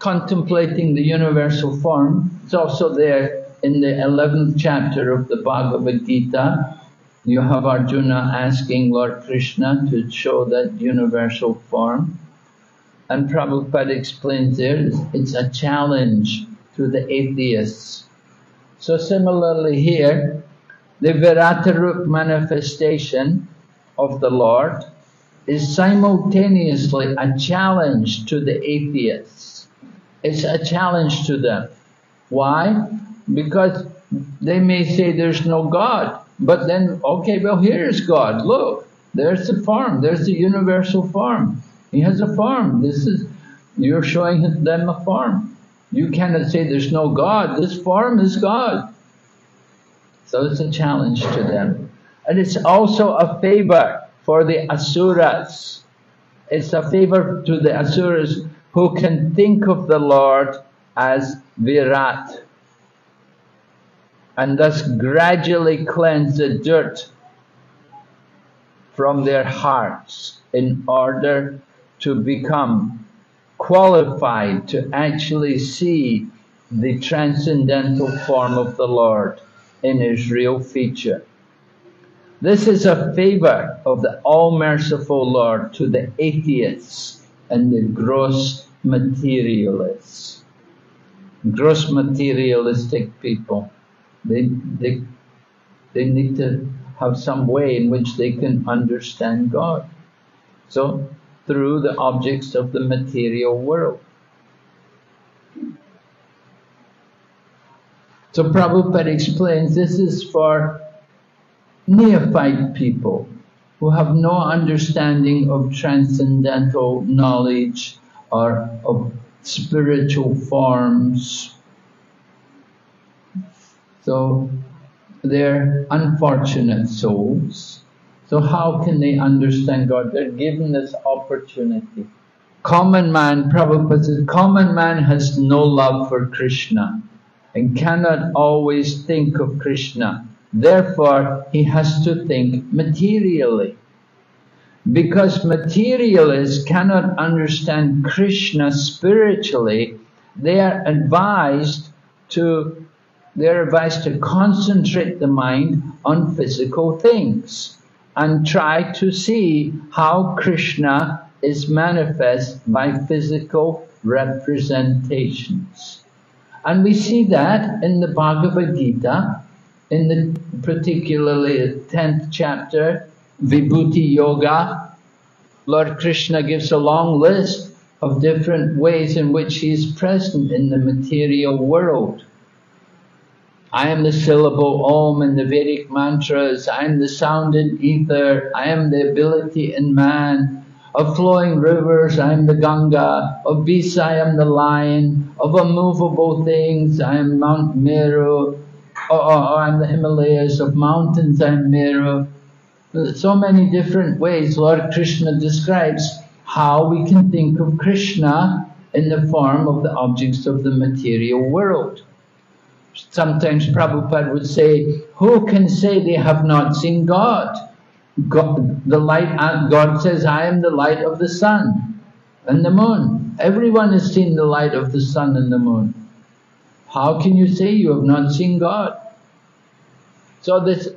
contemplating the universal form. It's also there in the eleventh chapter of the Bhagavad Gita. You have Arjuna asking Lord Krishna to show that universal form. And Prabhupada explains there, it's a challenge to the atheists. So similarly here, the Viratarup manifestation of the Lord is simultaneously a challenge to the atheists. It's a challenge to them. Why? Because they may say there's no God. But then, okay, well, here's God. Look, there's the form. There's the universal form. He has a form. This is, you're showing them a form. You cannot say there's no God. This form is God. So it's a challenge to them. And it's also a favor for the Asuras. It's a favor to the Asuras who can think of the Lord as Virat and thus gradually cleanse the dirt from their hearts in order to become qualified to actually see the transcendental form of the Lord in His real feature. This is a favor of the all-merciful Lord to the atheists and the gross materialists. Gross materialistic people. They, they, they need to have some way in which they can understand God. So, through the objects of the material world. So Prabhupada explains this is for neophyte people who have no understanding of transcendental knowledge or of spiritual forms. So they're unfortunate souls. So how can they understand God? They're given this opportunity. Common man, Prabhupada says, common man has no love for Krishna and cannot always think of Krishna. Therefore, he has to think materially. Because materialists cannot understand Krishna spiritually, they are advised to they are advised to concentrate the mind on physical things and try to see how Krishna is manifest by physical representations. And we see that in the Bhagavad Gita, in the particularly 10th chapter, Vibhuti Yoga, Lord Krishna gives a long list of different ways in which he is present in the material world. I am the syllable Om in the Vedic mantras, I am the sound in ether, I am the ability in man, of flowing rivers, I am the Ganga, of beasts, I am the lion, of immovable things, I am Mount Meru, I'm the Himalayas, of mountains, I am Meru. So many different ways Lord Krishna describes how we can think of Krishna in the form of the objects of the material world. Sometimes Prabhupada would say, who can say they have not seen God? God, the light, uh, God says, I am the light of the sun and the moon. Everyone has seen the light of the sun and the moon. How can you say you have not seen God? So this,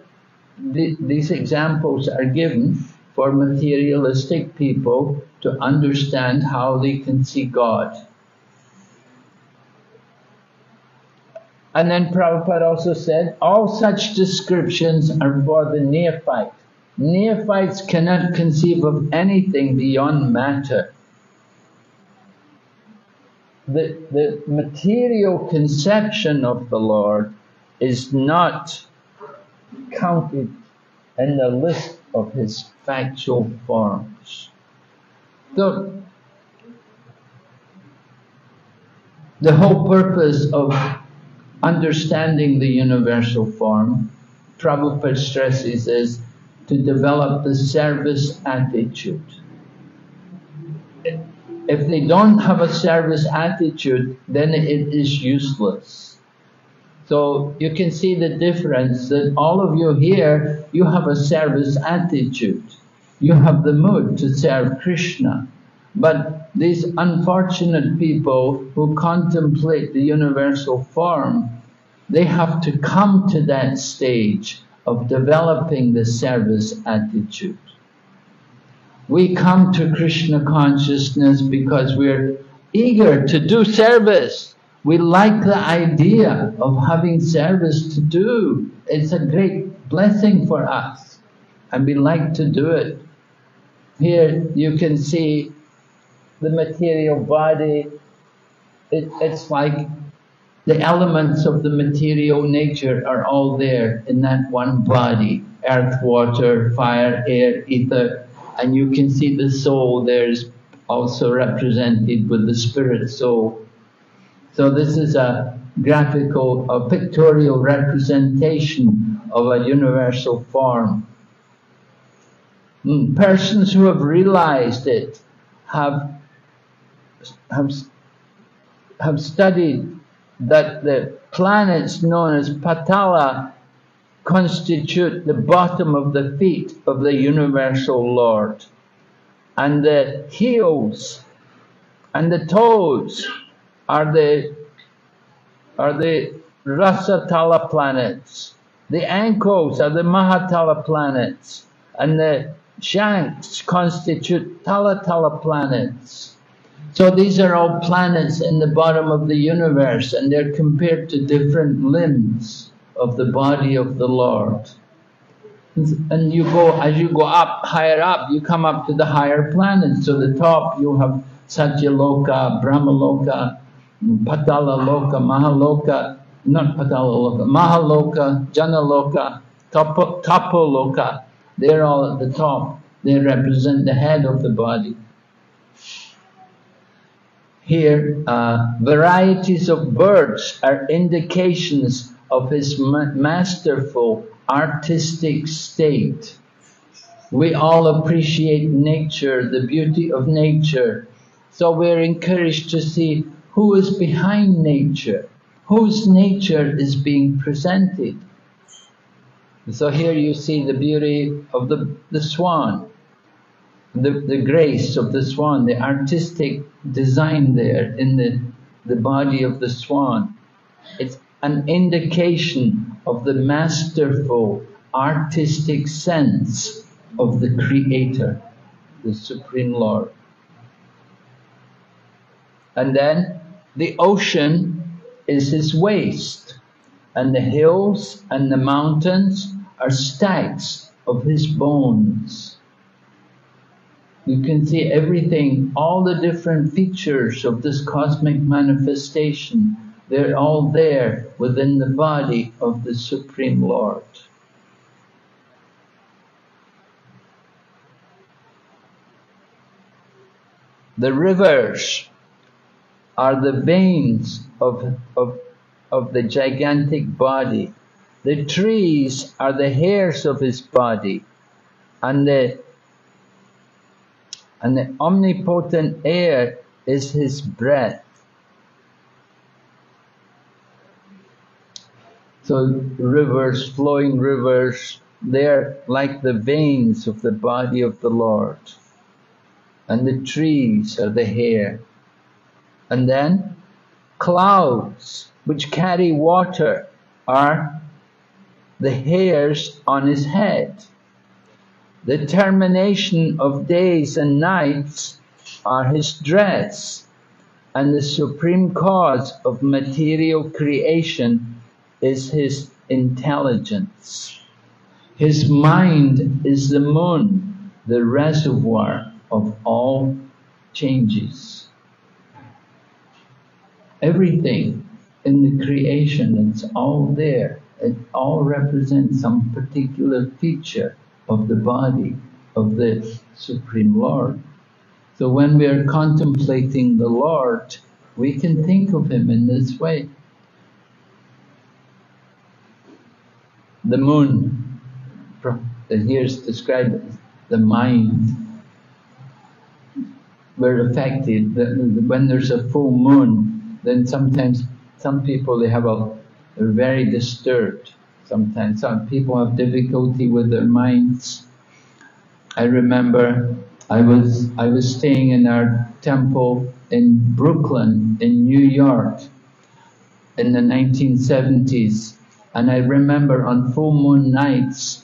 the, these examples are given for materialistic people to understand how they can see God. And then Prabhupada also said, all such descriptions are for the neophyte. Neophytes cannot conceive of anything beyond matter. The, the material conception of the Lord is not counted in the list of his factual forms. So, the whole purpose of understanding the universal form, Prabhupada stresses is to develop the service attitude. If they don't have a service attitude, then it is useless. So you can see the difference that all of you here, you have a service attitude. You have the mood to serve Krishna. But these unfortunate people who contemplate the universal form, they have to come to that stage of developing the service attitude. We come to Krishna consciousness because we're eager to do service. We like the idea of having service to do. It's a great blessing for us and we like to do it. Here you can see the material body. It, it's like the elements of the material nature are all there in that one body. Earth, water, fire, air, ether. And you can see the soul there is also represented with the spirit soul. So this is a graphical, a pictorial representation of a universal form. Mm, persons who have realized it have, have, have studied that the planets known as Patala constitute the bottom of the feet of the universal Lord. And the heels and the toes are the are the Rasatala planets. The ankles are the Mahatala planets. And the shanks constitute Talatala planets. So these are all planets in the bottom of the universe and they're compared to different limbs of the body of the Lord. And you go, as you go up, higher up, you come up to the higher planets. So the top you have Satyaloka, Brahmaloka, Patala Loka, Mahaloka, not Patala Loka, Mahaloka, Janaloka, Tapo, Tapoloka. They're all at the top. They represent the head of the body. Here, uh, varieties of birds are indications of his masterful artistic state. We all appreciate nature, the beauty of nature. So we're encouraged to see who is behind nature, whose nature is being presented. So here you see the beauty of the, the swan, the, the grace of the swan, the artistic design there in the, the body of the swan. It's an indication of the masterful artistic sense of the Creator, the Supreme Lord. And then the ocean is His waist, and the hills and the mountains are stacks of His bones. You can see everything, all the different features of this cosmic manifestation, they're all there within the body of the Supreme Lord. The rivers are the veins of, of, of the gigantic body. The trees are the hairs of his body. And the, and the omnipotent air is his breath. So rivers, flowing rivers, they're like the veins of the body of the Lord. And the trees are the hair. And then clouds which carry water are the hairs on his head. The termination of days and nights are his dress, and the supreme cause of material creation is his intelligence. His mind is the moon, the reservoir of all changes. Everything in the creation, it's all there. It all represents some particular feature of the body of the Supreme Lord. So when we are contemplating the Lord, we can think of Him in this way. The moon, here is described as the mind. We're affected, when there's a full moon, then sometimes some people they have a, they're very disturbed. Sometimes some people have difficulty with their minds. I remember I was I was staying in our temple in Brooklyn in New York in the 1970s and I remember on full moon nights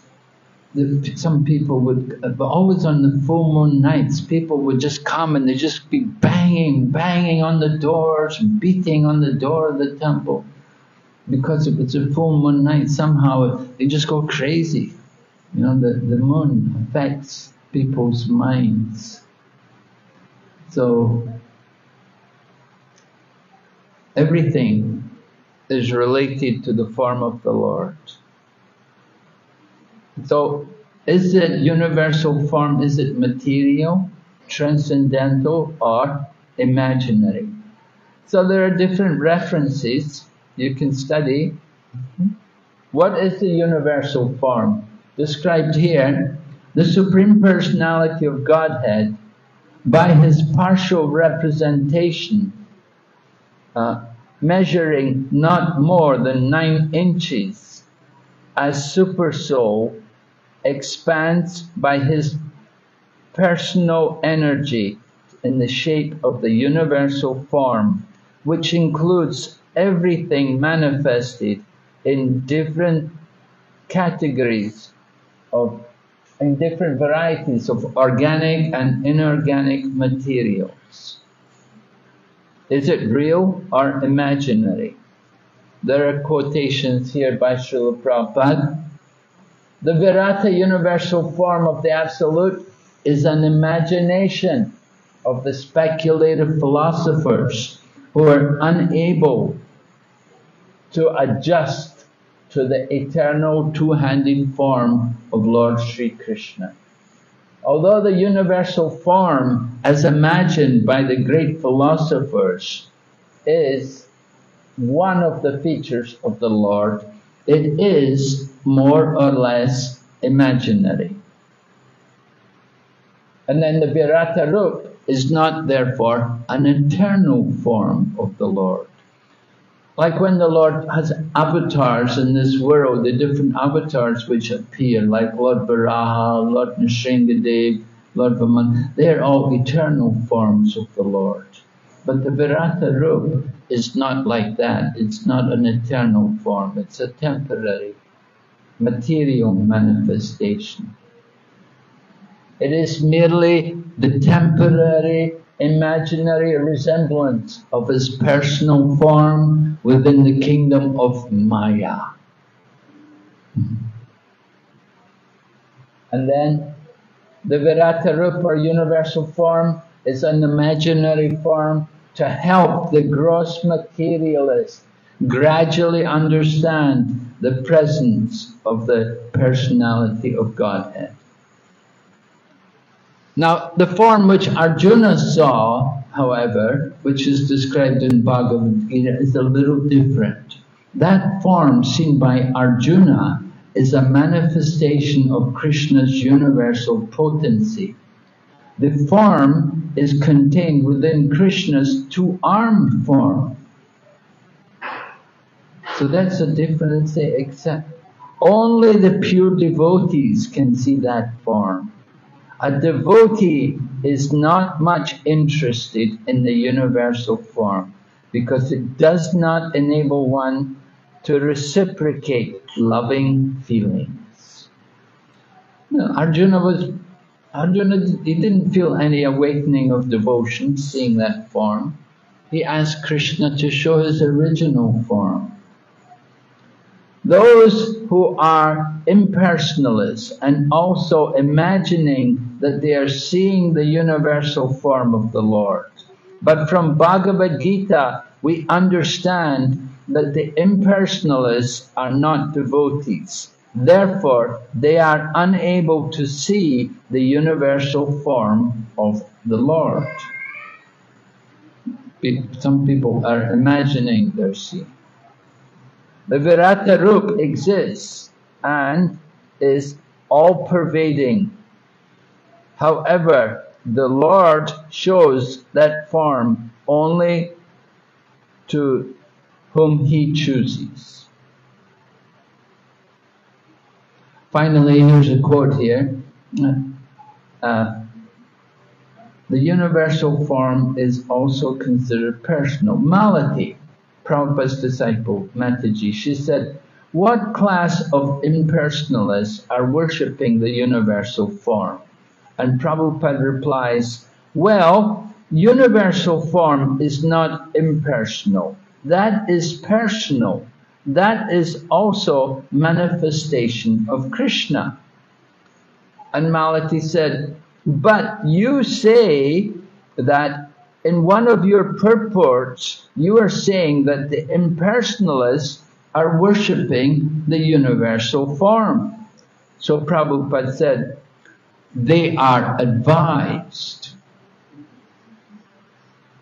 the, some people would but always on the full moon nights people would just come and they'd just be banging banging on the doors beating on the door of the temple because if it's a full moon night somehow they just go crazy you know the, the moon affects people's minds. So everything is related to the form of the Lord. So is it universal form, is it material, transcendental or imaginary? So there are different references you can study. What is the universal form? Described here the Supreme Personality of Godhead by his partial representation, uh, measuring not more than nine inches, as Supersoul expands by his personal energy in the shape of the universal form, which includes everything manifested in different categories of in different varieties of organic and inorganic materials. Is it real or imaginary? There are quotations here by Srila Prabhupada. The Virata universal form of the Absolute is an imagination of the speculative philosophers who are unable to adjust to the eternal two-handed form of Lord Sri Krishna. Although the universal form as imagined by the great philosophers is one of the features of the Lord, it is more or less imaginary. And then the Virata Rup is not therefore an eternal form of the Lord. Like when the Lord has avatars in this world, the different avatars which appear, like Lord Varaha, Lord They are all eternal forms of the Lord. But the Virata Rup is not like that. It's not an eternal form. It's a temporary, material manifestation. It is merely the temporary imaginary resemblance of his personal form within the kingdom of Maya. And then the Virata Rupa or universal form is an imaginary form to help the gross materialist gradually understand the presence of the personality of Godhead. Now, the form which Arjuna saw, however, which is described in Bhagavad Gita, is a little different. That form seen by Arjuna is a manifestation of Krishna's universal potency. The form is contained within Krishna's two-armed form. So that's a difference, except only the pure devotees can see that form. A devotee is not much interested in the universal form because it does not enable one to reciprocate loving feelings. Now, Arjuna was Arjuna he didn't feel any awakening of devotion seeing that form. He asked Krishna to show his original form. Those who are impersonalists and also imagining that they are seeing the universal form of the Lord. But from Bhagavad Gita, we understand that the impersonalists are not devotees. Therefore, they are unable to see the universal form of the Lord. Some people are imagining they're seeing. The Virata Rup exists and is all pervading. However, the Lord shows that form only to whom He chooses. Finally, here's a quote here. Uh, the universal form is also considered personal. Malati Prabhupada's disciple, Mataji, she said, what class of impersonalists are worshipping the universal form? And Prabhupada replies, well, universal form is not impersonal. That is personal. That is also manifestation of Krishna. And Malati said, but you say that in one of your purports, you are saying that the impersonalists are worshipping the universal form. So Prabhupada said, they are advised.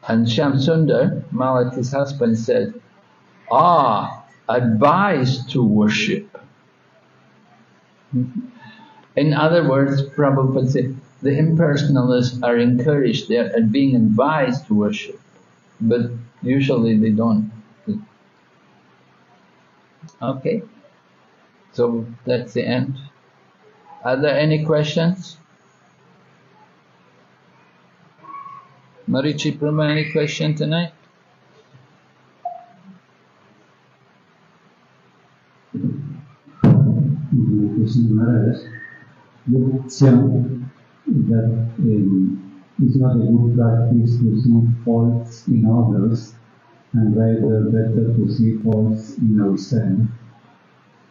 And Shyamasundar, Malati's husband, said, ah, advised to worship. In other words, Prabhupada said, the impersonalists are encouraged, they are being advised to worship, but usually they don't. Okay, so that's the end. Are there any questions? Marichi Prama, any question tonight? You Maharaj, that um, it's not a good practice to see faults in others and rather better to see faults in ourselves.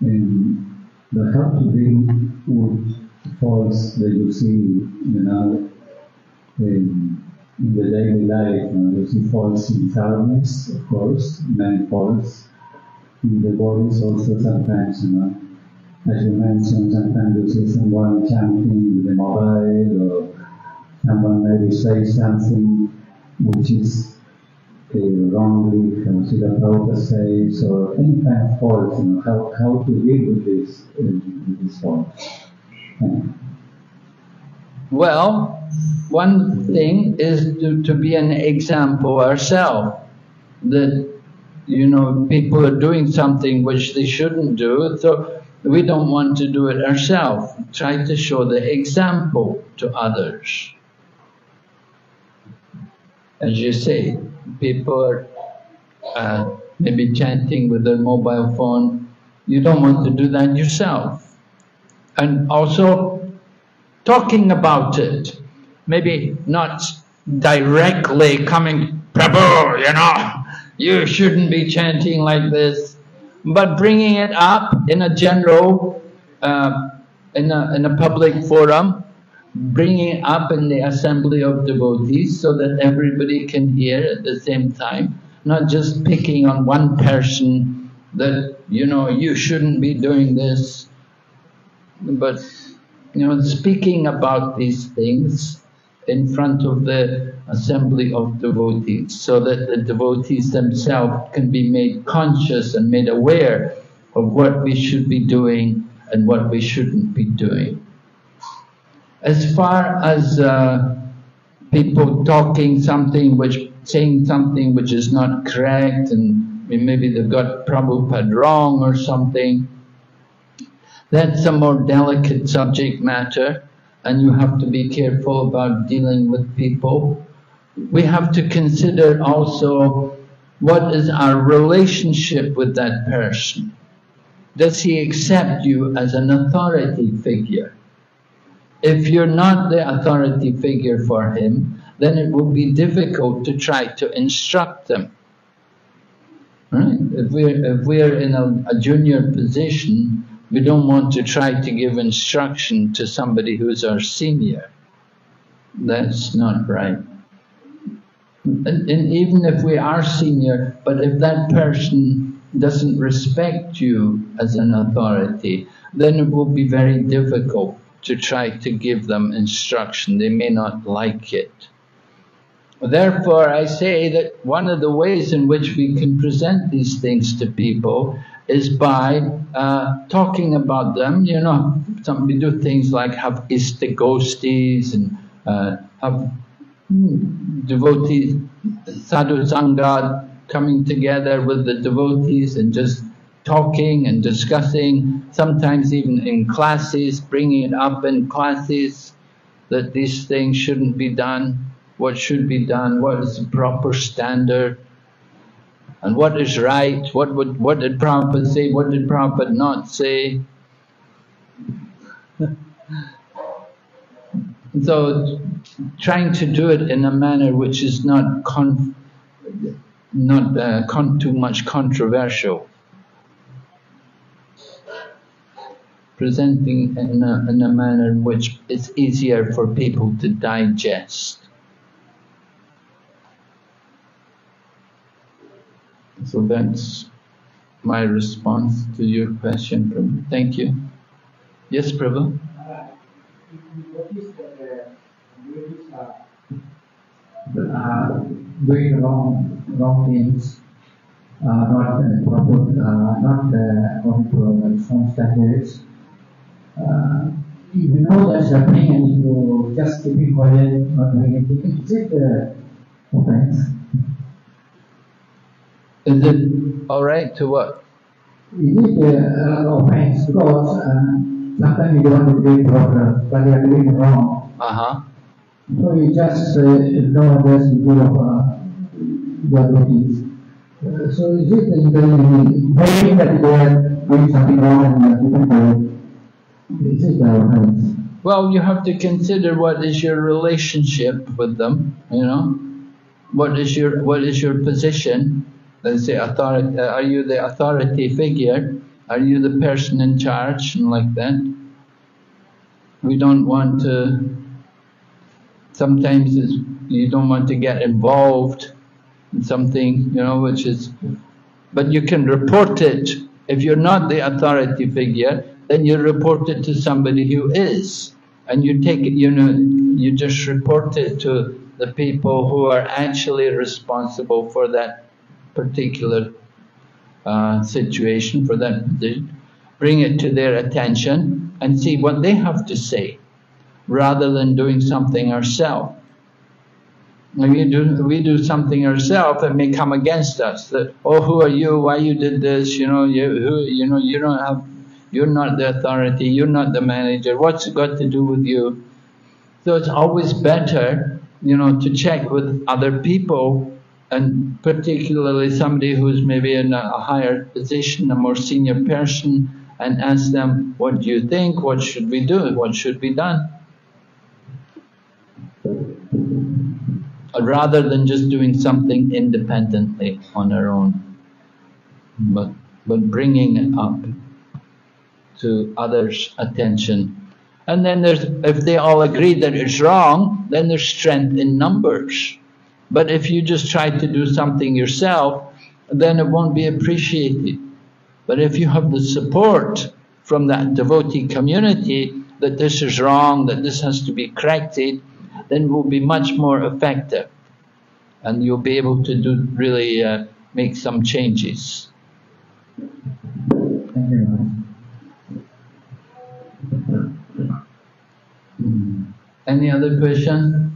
And but how to deal with faults that you see, you know, in, in the daily life. See faults in tiredness, of course, many faults. In the bodies also sometimes, you know, as you mentioned, sometimes you see someone chanting with a mobile or someone maybe say something which is uh, wrongly considered Prabhupada says or any kind of fault, you know, how, how to deal with this, uh, with this fault. Well, one thing is to, to be an example ourselves. That, you know, people are doing something which they shouldn't do, so we don't want to do it ourselves. Try to show the example to others. As you say, people are uh, maybe chanting with their mobile phone. You don't want to do that yourself. And also talking about it. Maybe not directly coming, Prabhu, you know, you shouldn't be chanting like this but bringing it up in a general, uh, in, a, in a public forum, bringing it up in the assembly of devotees so that everybody can hear at the same time, not just picking on one person that, you know, you shouldn't be doing this, but, you know, speaking about these things in front of the assembly of devotees so that the devotees themselves can be made conscious and made aware of what we should be doing and what we shouldn't be doing. As far as uh, people talking something which, saying something which is not correct and maybe they've got Prabhupada wrong or something, that's a more delicate subject matter and you have to be careful about dealing with people. We have to consider also what is our relationship with that person? Does he accept you as an authority figure? If you're not the authority figure for him, then it will be difficult to try to instruct them. Right? If we're, if we're in a, a junior position, we don't want to try to give instruction to somebody who's our senior. That's not right. And, and even if we are senior, but if that person doesn't respect you as an authority, then it will be very difficult to try to give them instruction. They may not like it. Therefore, I say that one of the ways in which we can present these things to people is by uh, talking about them. You know, some, we do things like have istigostis and uh, have hmm, devotees, sadhu sangha coming together with the devotees and just talking and discussing, sometimes even in classes, bringing it up in classes that these things shouldn't be done what should be done, what is the proper standard, and what is right, what would what did Prabhupada say, what did Prabhupada not say. so trying to do it in a manner which is not not uh, too much controversial. Presenting in a, in a manner in which it's easier for people to digest. So that's my response to your question, Prabhu. Thank you. Yes, Prabhu? Uh, doing wrong, wrong things, uh, not uh, proper, uh, not uh, according to our ISKCON standards. Uh, you know that's happening and you just keeping quiet, not doing anything. Is it uh, offense? Is it all right to what? Is it uh, uh, offense? Because uh, sometimes you don't want to do proper, but you are doing wrong. Uh-huh. So you just uh, ignore this because of uh, your duties. Uh, so is it that you can knowing that they are doing something wrong and you are keeping quiet? Is it the offense? Well, you have to consider what is your relationship with them, you know? What is your what is your position? Let's say authority, uh, are you the authority figure? Are you the person in charge and like that? We don't want to, sometimes you don't want to get involved in something, you know, which is, but you can report it. If you're not the authority figure, then you report it to somebody who is. And you take it, you know, you just report it to the people who are actually responsible for that particular uh, situation, for position. Bring it to their attention and see what they have to say, rather than doing something ourselves. If we do, we do something ourselves, it may come against us. That oh, who are you? Why you did this? You know, you who, you know, you don't have, you're not the authority. You're not the manager. What's it got to do with you? So it's always better, you know, to check with other people, and particularly somebody who's maybe in a, higher position, a more senior person, and ask them, "What do you think? What should we do? What should be done?" rather than just doing something independently on our own, but, but bringing it up to others' attention. And then there's, if they all agree that it's wrong, then there's strength in numbers. But if you just try to do something yourself, then it won't be appreciated. But if you have the support from that devotee community that this is wrong, that this has to be corrected, then it will be much more effective. And you'll be able to do really uh, make some changes. Thank you. Maharaj. Any other question?